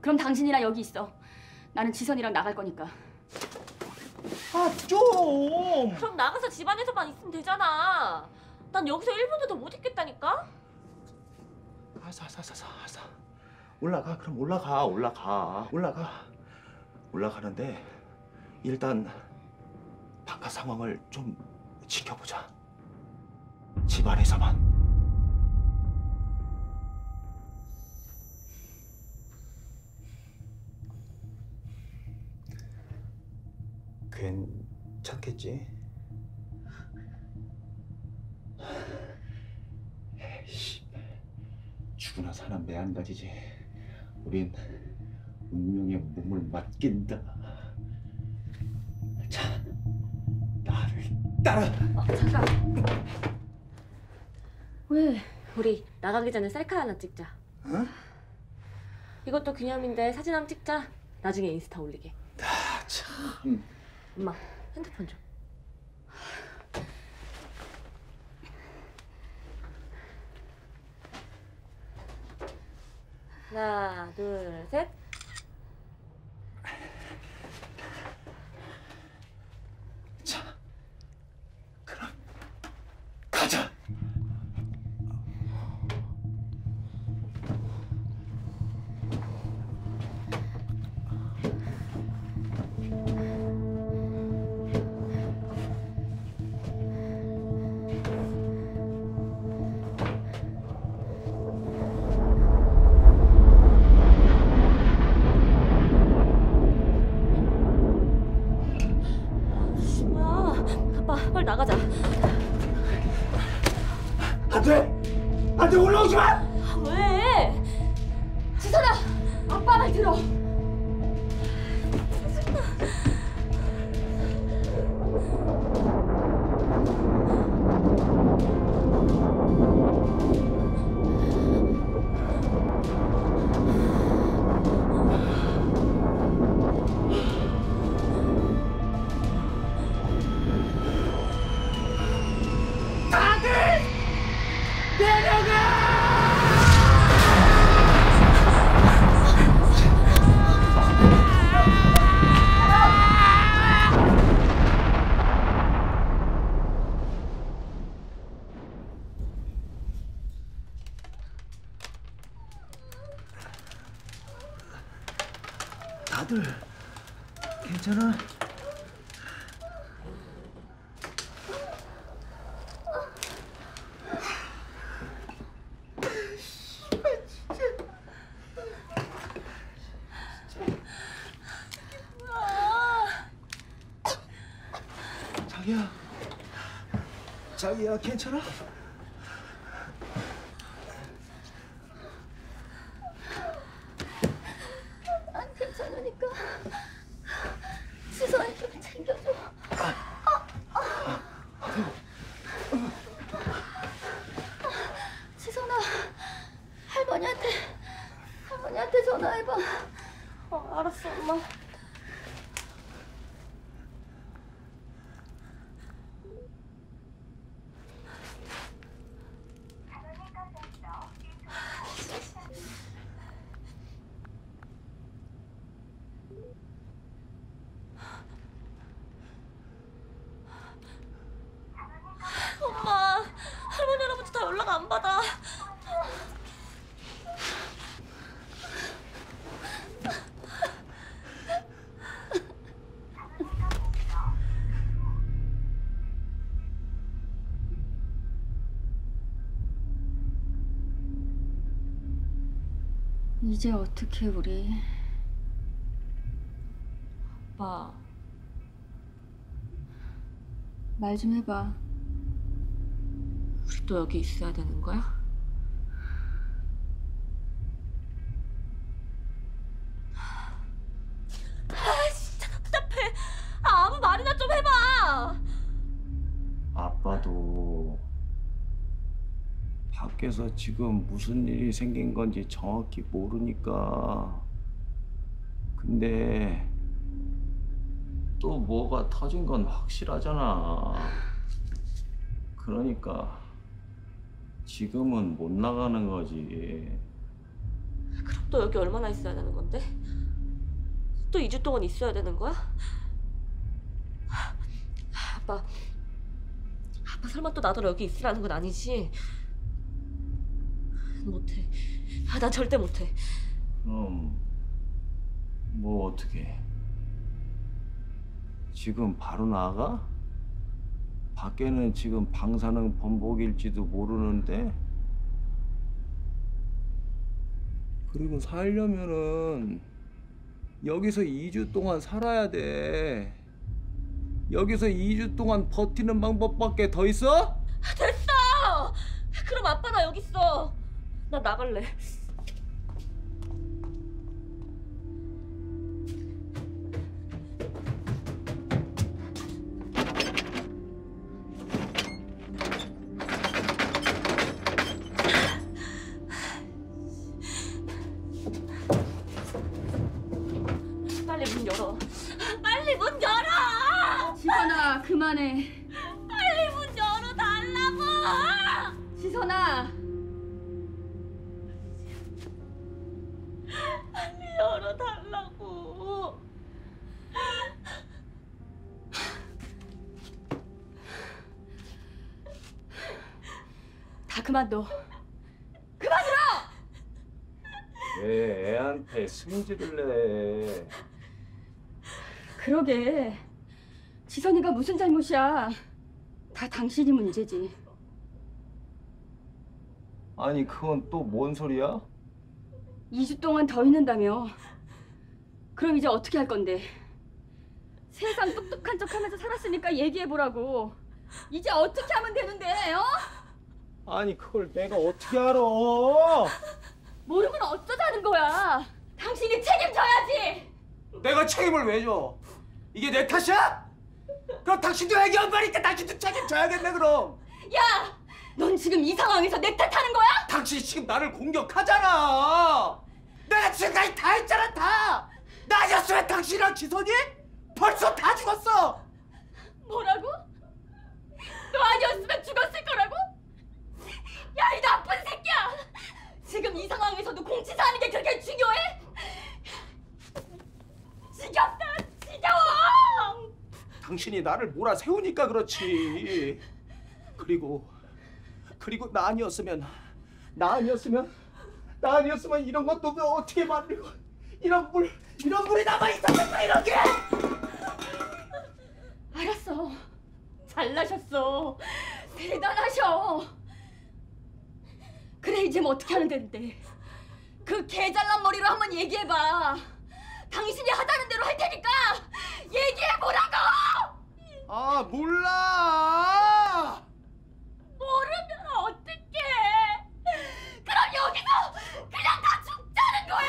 그럼 당신이랑 여기 있어. 나는 지선이랑 나갈 거니까. 아 좀. 그럼 나가서 집안에서만 있으면 되잖아. 난 여기서 1분도 더못 있겠다니까? 알았어 알았어. 올라가 그럼 올라가 올라가 올라가 올라가는데 일단 바깥 상황을 좀 지켜보자. 집안에서만. 괜찮겠지? 에이씨, 죽으나 사나 매한가지지. 우린 운명의 몸을 맡긴다. 자, 나를 따라. 어, 잠깐. 왜? 우리 나가기 전에 셀카 하나 찍자. 어? 이것도 기념인데 사진 한번 찍자. 나중에 인스타 올리게. 아 참. 엄마, 핸드폰 좀. 하나, 둘, 셋. 자기야 괜찮아? 난 괜찮으니까 지선이 좀 챙겨줘. 지선아, 할머니한테 할머니한테 전화해봐. 어, 알았어, 엄마. 엄마, 할머니 할아버지 다 연락 안 받아. 이제 어떻게 우리? 아빠, 말 좀 해봐. 우리 또 여기 있어야 되는 거야? 아, 진짜 답답해. 아, 아무 말이나 좀 해봐. 아빠도 밖에서 지금 무슨 일이 생긴 건지 정확히 모르니까. 근데 또 뭐가 터진 건 확실하잖아. 그러니까 지금은 못 나가는 거지. 그럼 또 여기 얼마나 있어야 되는 건데? 또 2주 동안 있어야 되는 거야? 아빠, 아빠 설마 또 나더러 여기 있으라는 건 아니지? 못해. 아, 난 절대 못해. 그럼 뭐 어떻게? 지금 바로 나가? 밖에는 지금 방사능 번복일지도 모르는데. 그리고 살려면은 여기서 2주 동안 살아야 돼. 여기서 2주 동안 버티는 방법밖에 더 있어? 됐어! 그럼 아빠 나 여기 있어. 나 나갈래. 승질을 내? 그러게. 지선이가 무슨 잘못이야. 다 당신이 문제지. 아니 그건 또 뭔 소리야? 2주 동안 더 있는다며. 그럼 이제 어떻게 할 건데? 세상 똑똑한 척 하면서 살았으니까 얘기해보라고. 이제 어떻게 하면 되는데, 어? 아니 그걸 내가 어떻게 알아? 모르면 어쩌자는 거야. 당신이 책임져야지. 내가 책임을 왜 져? 이게 내 탓이야? 그럼 당신도 애기 엄마니까 당신도 책임져야겠네 그럼. 야, 넌 지금 이 상황에서 내 탓하는 거야? 당신이 지금 나를 공격하잖아. 내가 지금까지 다 했잖아 다. 나 아니었으면 당신이랑 지선이 벌써 다 죽었어. 뭐라고? 너 아니었으면 죽었을 거라고? 야, 이 나쁜 새끼야! 지금 이 상황에서도 공치사하는 게 그렇게 중요해? 지겹다, 지겨워! 당신이 나를 몰아세우니까 그렇지. 그리고 그리고 나 아니었으면 나 아니었으면 나 아니었으면 이런 것도 어떻게 만들고 이런 물 이런 물이 남아 있었겠어 이런 게. 알았어. 잘나셨어. 대단하셔. 그래 이제 뭐 어떻게 하면 되는데? 그 개잘난 머리로 한번 얘기해봐. 당신이 하자는 대로 할 테니까 얘기해 보라고! 아 몰라. 모르면 어떡해? 그럼 여기서 그냥 다 죽자는 거야?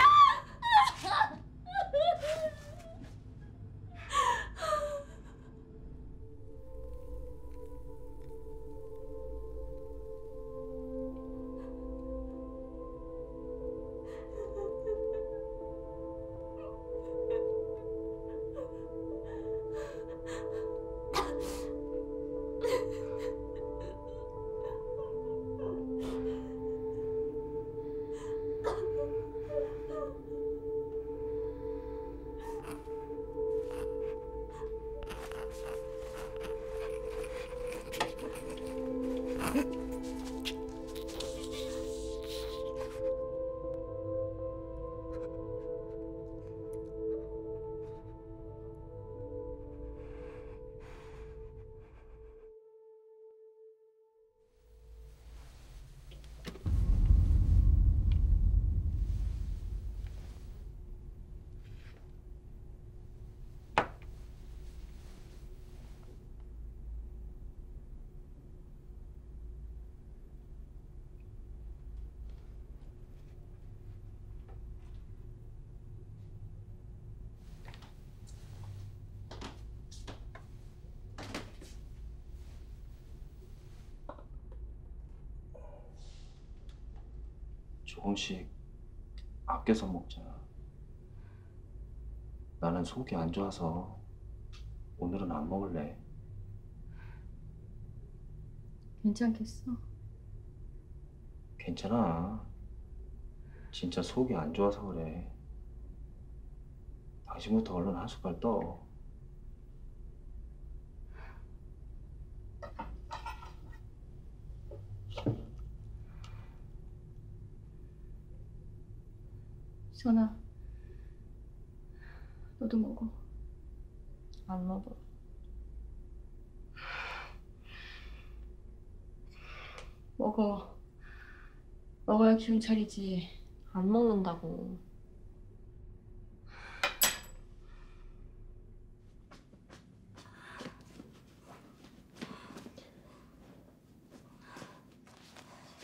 조금씩 아껴서 먹자. 나는 속이 안 좋아서 오늘은 안 먹을래. 괜찮겠어? 괜찮아. 진짜 속이 안 좋아서 그래. 당신부터 얼른 한 숟갈 떠. 선아, 너도 먹어. 안 먹어. 먹어. 먹어야 기운 차리지. 안 먹는다고.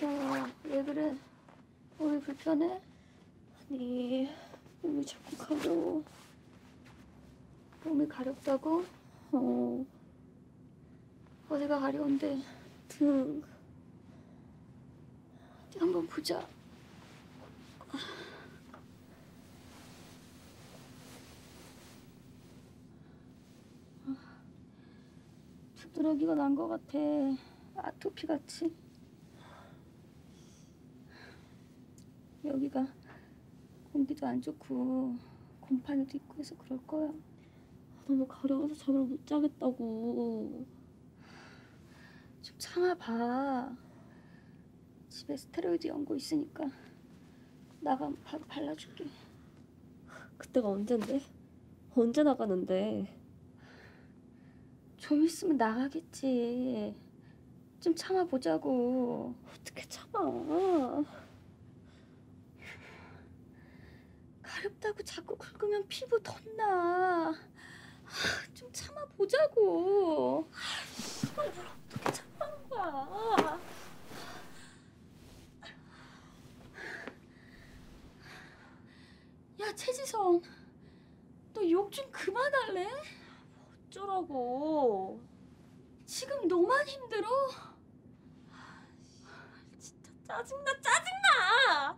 야, 왜 그래? 몸이 불편해? 아니, 몸이 자꾸 가려워. 몸이 가렵다고? 어. 어디가 가려운데? 등. 어디 한번 보자. 등 지푸라기가 난 것 같아. 아토피 같이. 여기가 공기도 안 좋고 곰팡이도 있고 해서 그럴 거야. 너무 가려워서 잠을 못 자겠다고. 좀 참아봐. 집에 스테로이드 연고 있으니까 나가면 바로 발라줄게. 그때가 언젠데? 언제 나가는데? 좀 있으면 나가겠지. 좀 참아보자고. 어떻게 참아? 가렵다고 자꾸 긁으면 피부 덧나. 아, 좀 참아보자고. 어떻게 참는 거야? 야 최지성, 너욕 좀 그만할래? 어쩌라고? 지금 너만 힘들어? 진짜 짜증나 짜증나!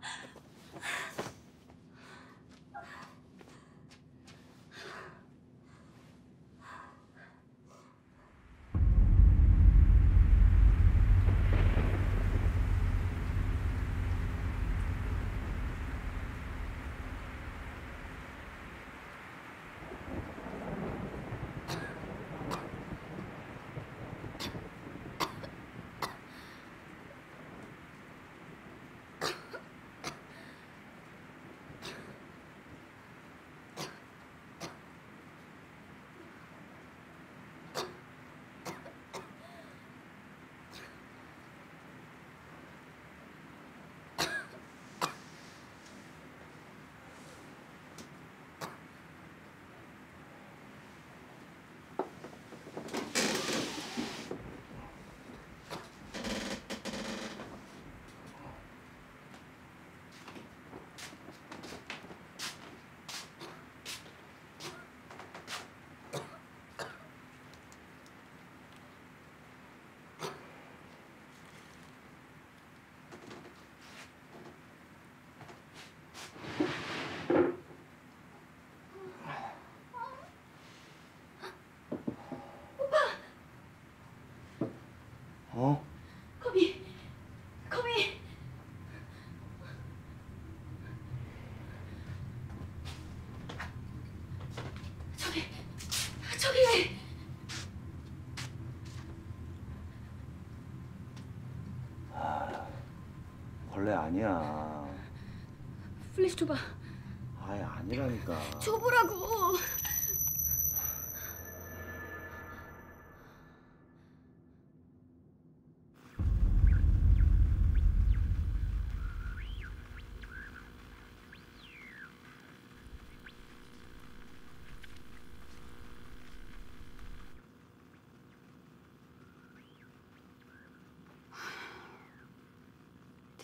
어? 거미, 거미. 저기, 저기. 벌레 아니야. 플래시 줘봐. 아예 아니라니까. 줘보라고.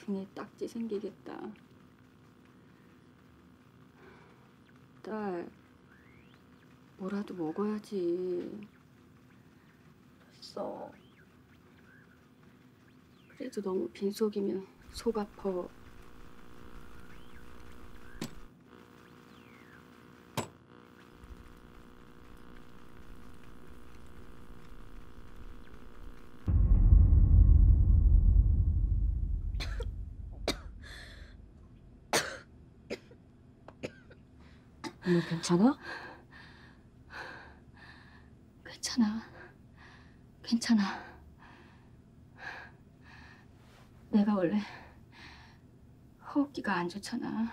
등에 딱지 생기겠다. 딸, 뭐라도 먹어야지. 됐어. 그래도 너무 빈속이면 속 아파. 엄마 괜찮아? 괜찮아. 괜찮아. 내가 원래 호흡기가 안 좋잖아.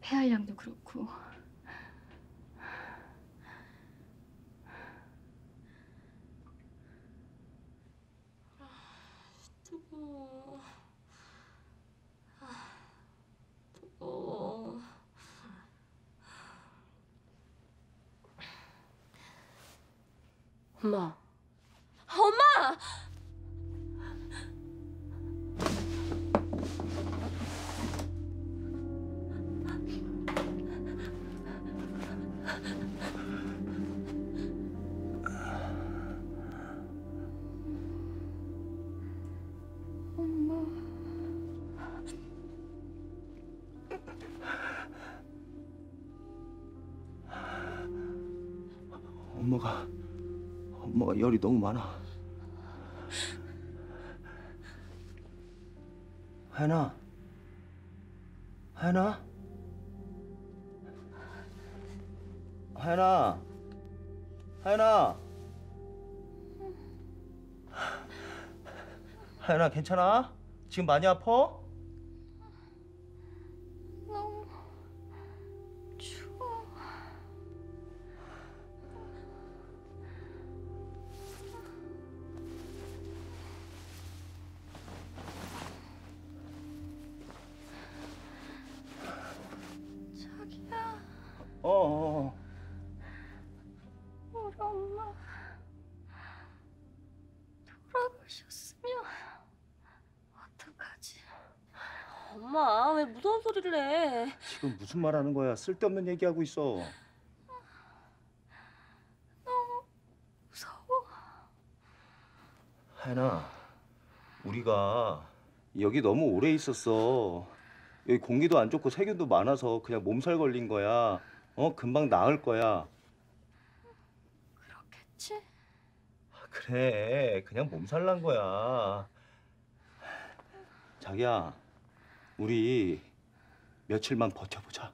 폐활량도 그렇고. 뜨거워. 아, 뜨거워. 엄마. 엄마! 엄마가 엄마가 열이 너무 많아. 하연아, 하연아, 하연아, 하연아, 하연아 괜찮아? 지금 많이 아파? 무슨 말 하는 거야? 쓸데없는 얘기하고 있어. 무서워. 하연아, 우리가 여기 너무 오래 있었어. 여기 공기도 안 좋고 세균도 많아서 그냥 몸살 걸린 거야. 어, 금방 나을 거야. 그렇겠지? 아, 그래, 그냥 몸살 난 거야. 자기야, 우리 며칠만 버텨보자.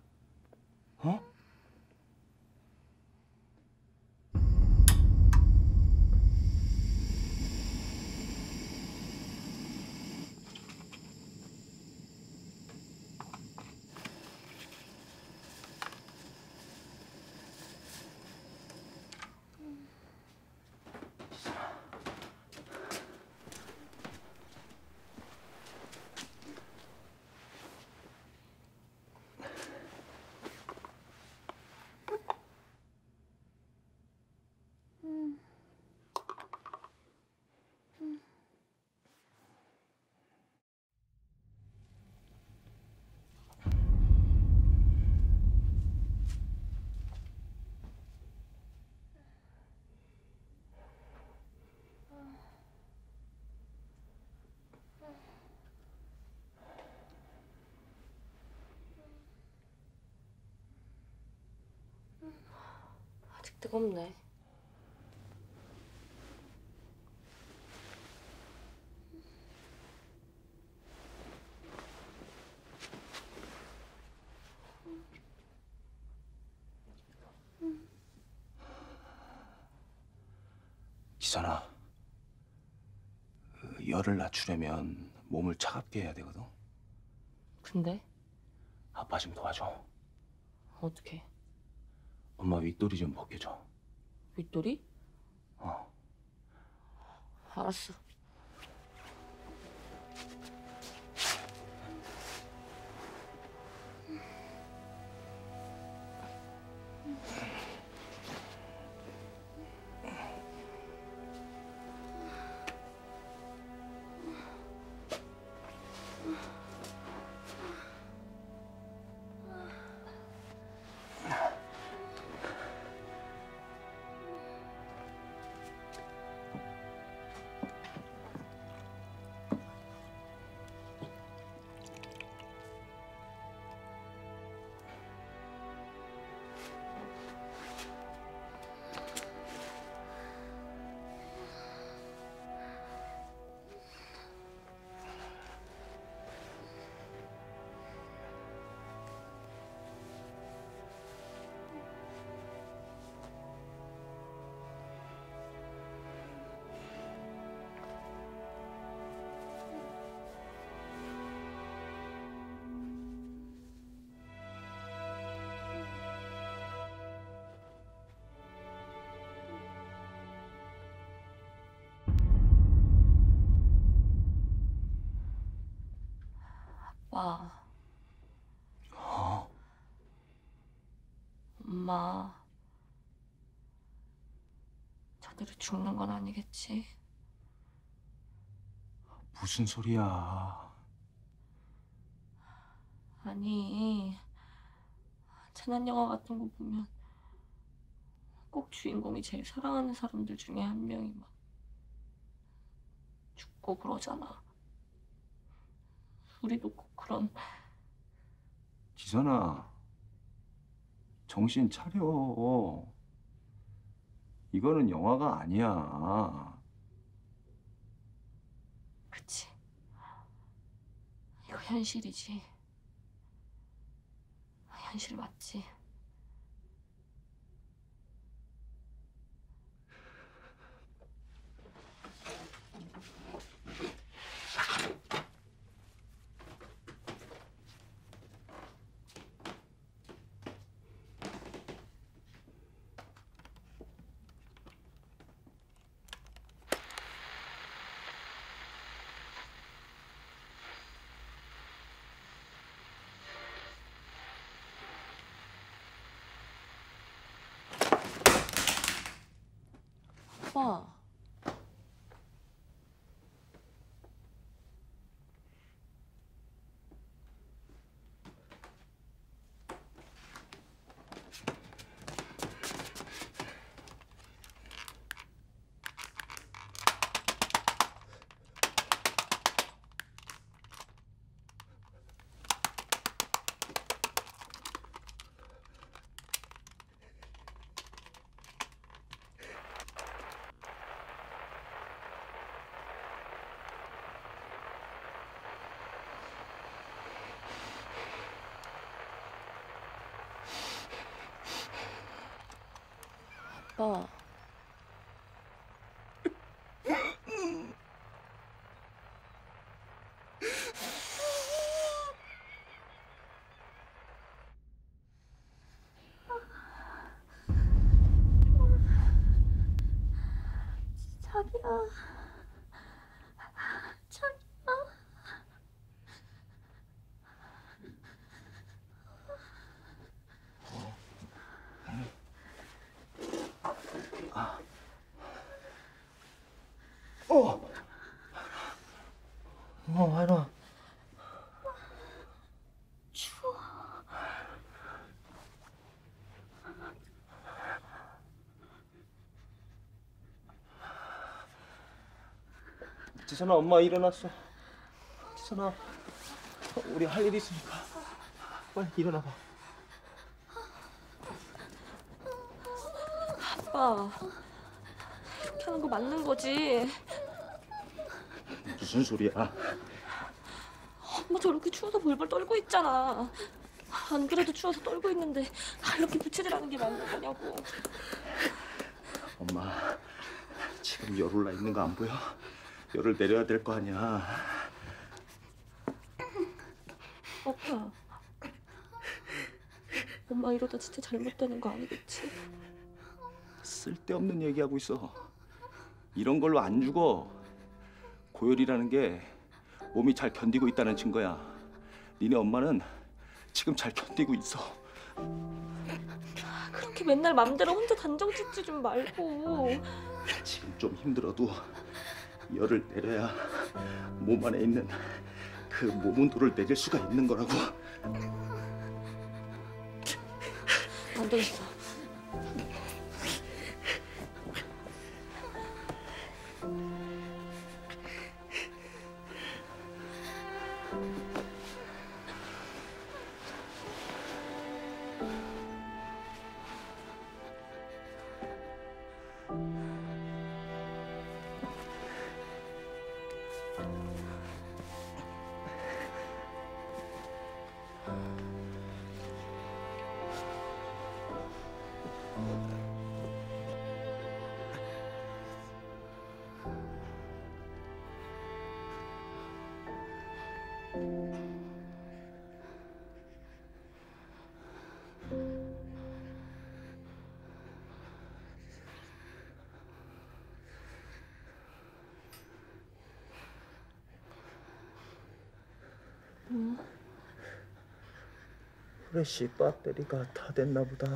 뜨겁네. 기선아, 그 열을 낮추려면 몸을 차갑게 해야 되거든. 근데 아빠 좀 도와줘. 어떻게? 엄마 윗도리 좀 벗겨줘. 윗돌이? 어. 알았어. 아빠. 엄마. 저대로 죽는 건 아니겠지? 무슨 소리야? 아니, 재난 영화 같은 거 보면 꼭 주인공이 제일 사랑하는 사람들 중에 한 명이 막 죽고 그러잖아. 우리도 꼭 그런 기선아, 정신 차려. 이거는 영화가 아니야. 그치. 이거 현실이지. 현실 맞지. 아빠. 아빠. 자기야. 자기야. 어. 어, 하나. 지선아, 엄마 일어났어. 지선아, 우리 할 일 있으니까 빨리 일어나 봐. 아빠. 이렇게 하는 거 맞는 거지. 무슨 소리야? 엄마 저렇게 추워서 벌벌 떨고 있잖아. 안 그래도 추워서 떨고 있는데 나 이렇게 부채질하는 게 맞는 거냐고. 엄마, 지금 열 올라 있는 거 안 보여? 열을 내려야 될 거 아니야. 아빠. 엄마 이러다 진짜 잘못되는 거 아니겠지? 쓸데없는 얘기하고 있어. 이런 걸로 안 죽어. 고열이라는 게 몸이 잘 견디고 있다는 증거야. 니네 엄마는 지금 잘 견디고 있어. 그렇게 맨날 맘대로 혼자 단정 짓지 좀 말고. 지금 좀 힘들어도 열을 내려야 몸 안에 있는 그 몸운도를 내릴 수가 있는 거라고. 안 되겠어. 프레시 배터리가 다 됐나 보다.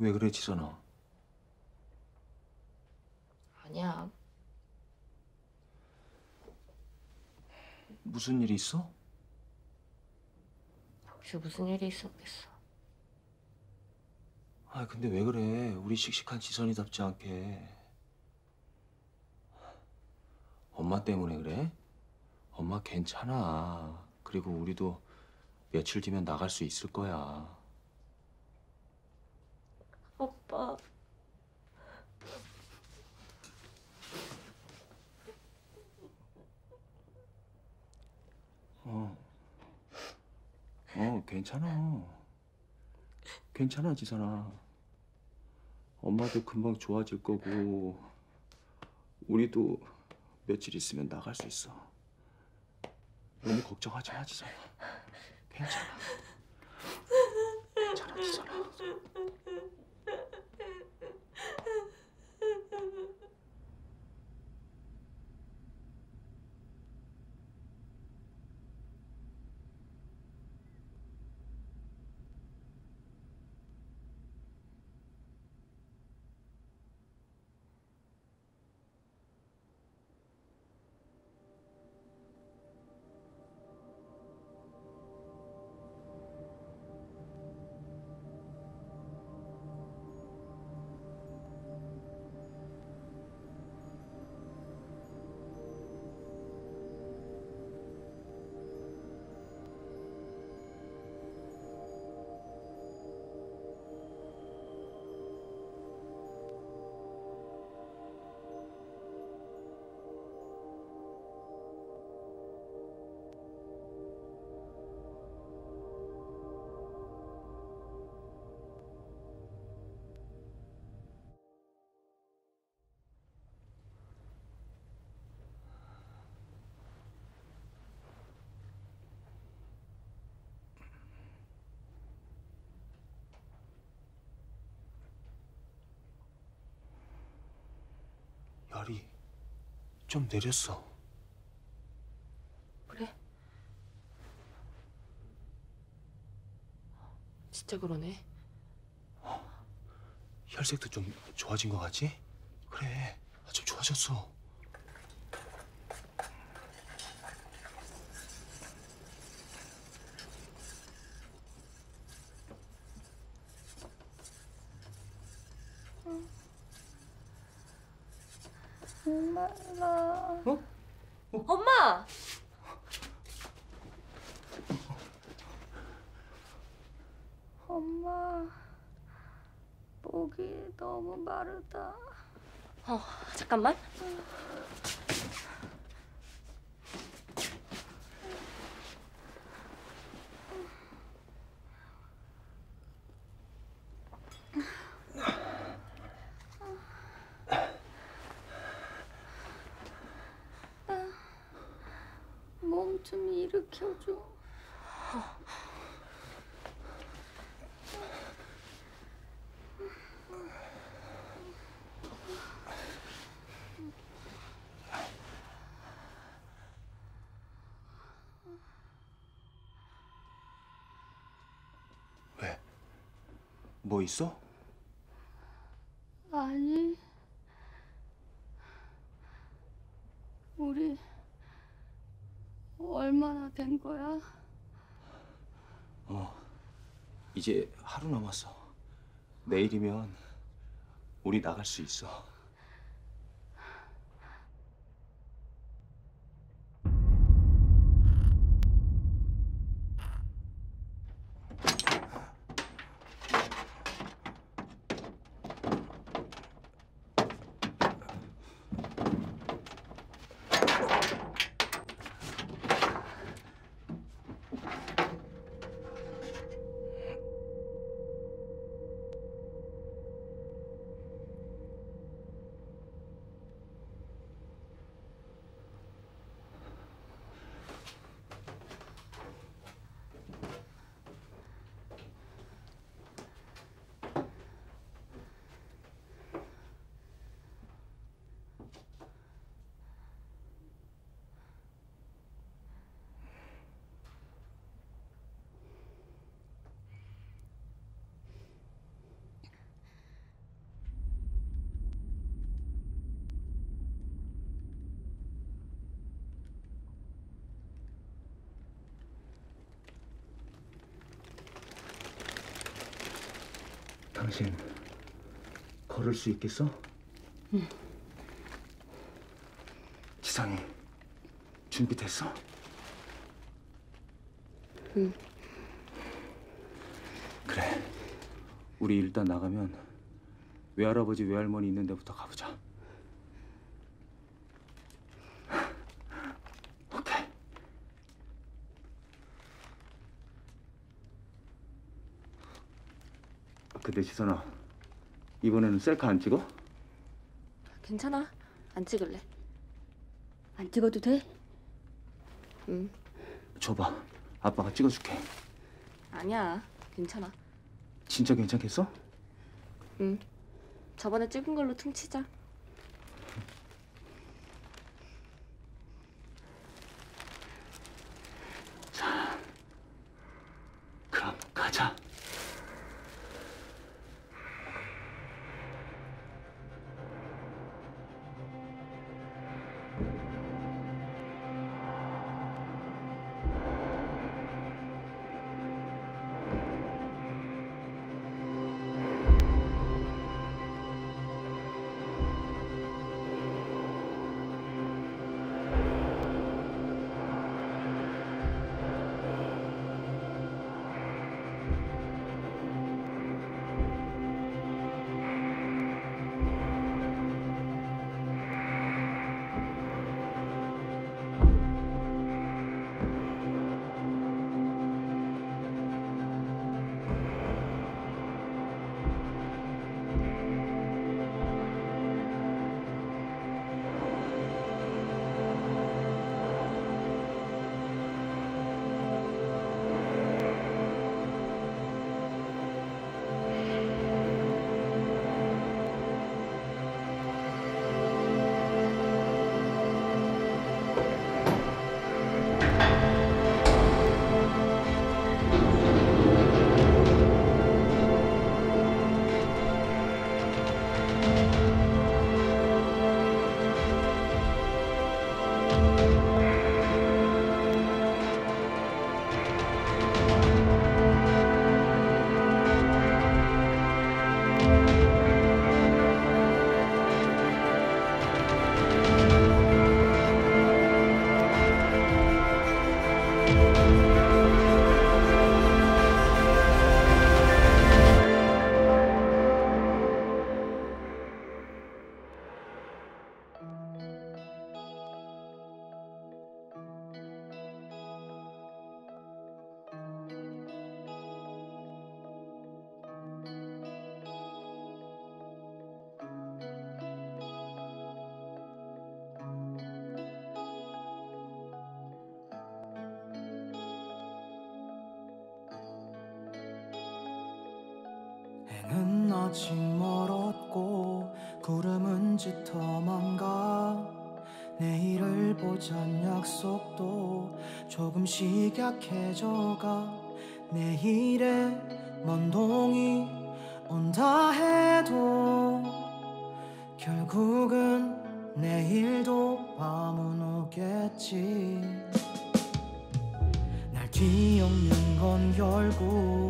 왜 그래 지선아? 아니야. 무슨 일이 있어? 혹시 무슨 일이 있었겠어? 아 근데 왜 그래? 우리 씩씩한 지선이답지 않게. 엄마 때문에 그래? 엄마 괜찮아. 그리고 우리도 며칠 뒤면 나갈 수 있을 거야. 오빠. 어. 어, 괜찮아. 괜찮아, 지선아. 엄마도 금방 좋아질 거고, 우리도 며칠 있으면 나갈 수 있어. 너무 걱정하지 마, 지선아. 괜찮아. 괜찮아, 지선아. 열이 좀 내렸어. 그래? 진짜 그러네. 혈색도 좀 좋아진 것 같지? 그래, 아, 좀 좋아졌어. 엄마! 목이 너무 마르다. 어, 잠깐만. 몸 좀 일으켜줘. 왜? 뭐 있어? 아니, 우리 얼마나 된 거야? 어, 이제 하루 남았어. 내일이면 우리 나갈 수 있어. 걸을 수 있겠어? 응. 지상이 준비됐어? 응. 그래. 우리 일단 나가면 외할아버지 외할머니 있는 데부터 가보자. 오케이. 근데 지선아, 이번에는 셀카 안 찍어? 괜찮아. 안 찍을래. 안 찍어도 돼? 응. 줘봐. 아빠가 찍어줄게. 아니야. 괜찮아. 진짜 괜찮겠어? 응. 저번에 찍은 걸로 퉁치자. 아직 멀었고 구름은 짙어만 가. 내일을 보잔 약속도 조금씩 약해져가. 내일의 먼 동이 온다 해도 결국은 내일도 밤은 오겠지. 날 뒤엎는 건 결국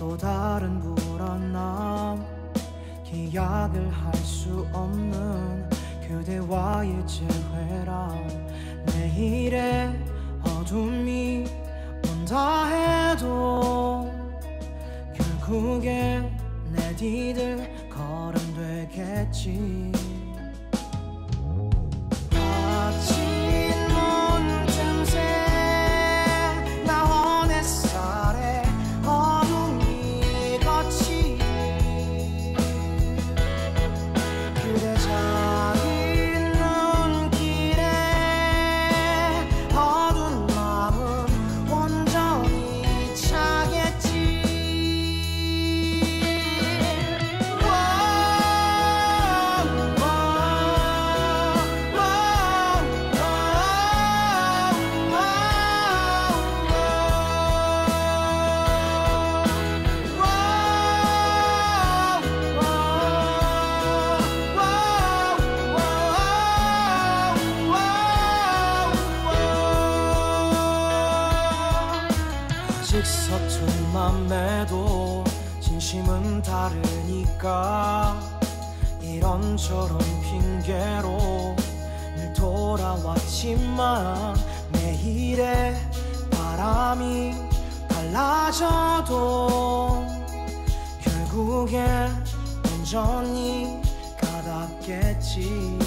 또 다른 불안함 기약을 할 수 없는 그대와의 재회랑. 내일의 어둠이 온다 해도 결국엔 내 뒤들 걸음 되겠지 다르니까? 이런저런 핑계로 늘 돌아왔지만 매일의 바람이 달라져도 결국엔 온전히 가닿겠지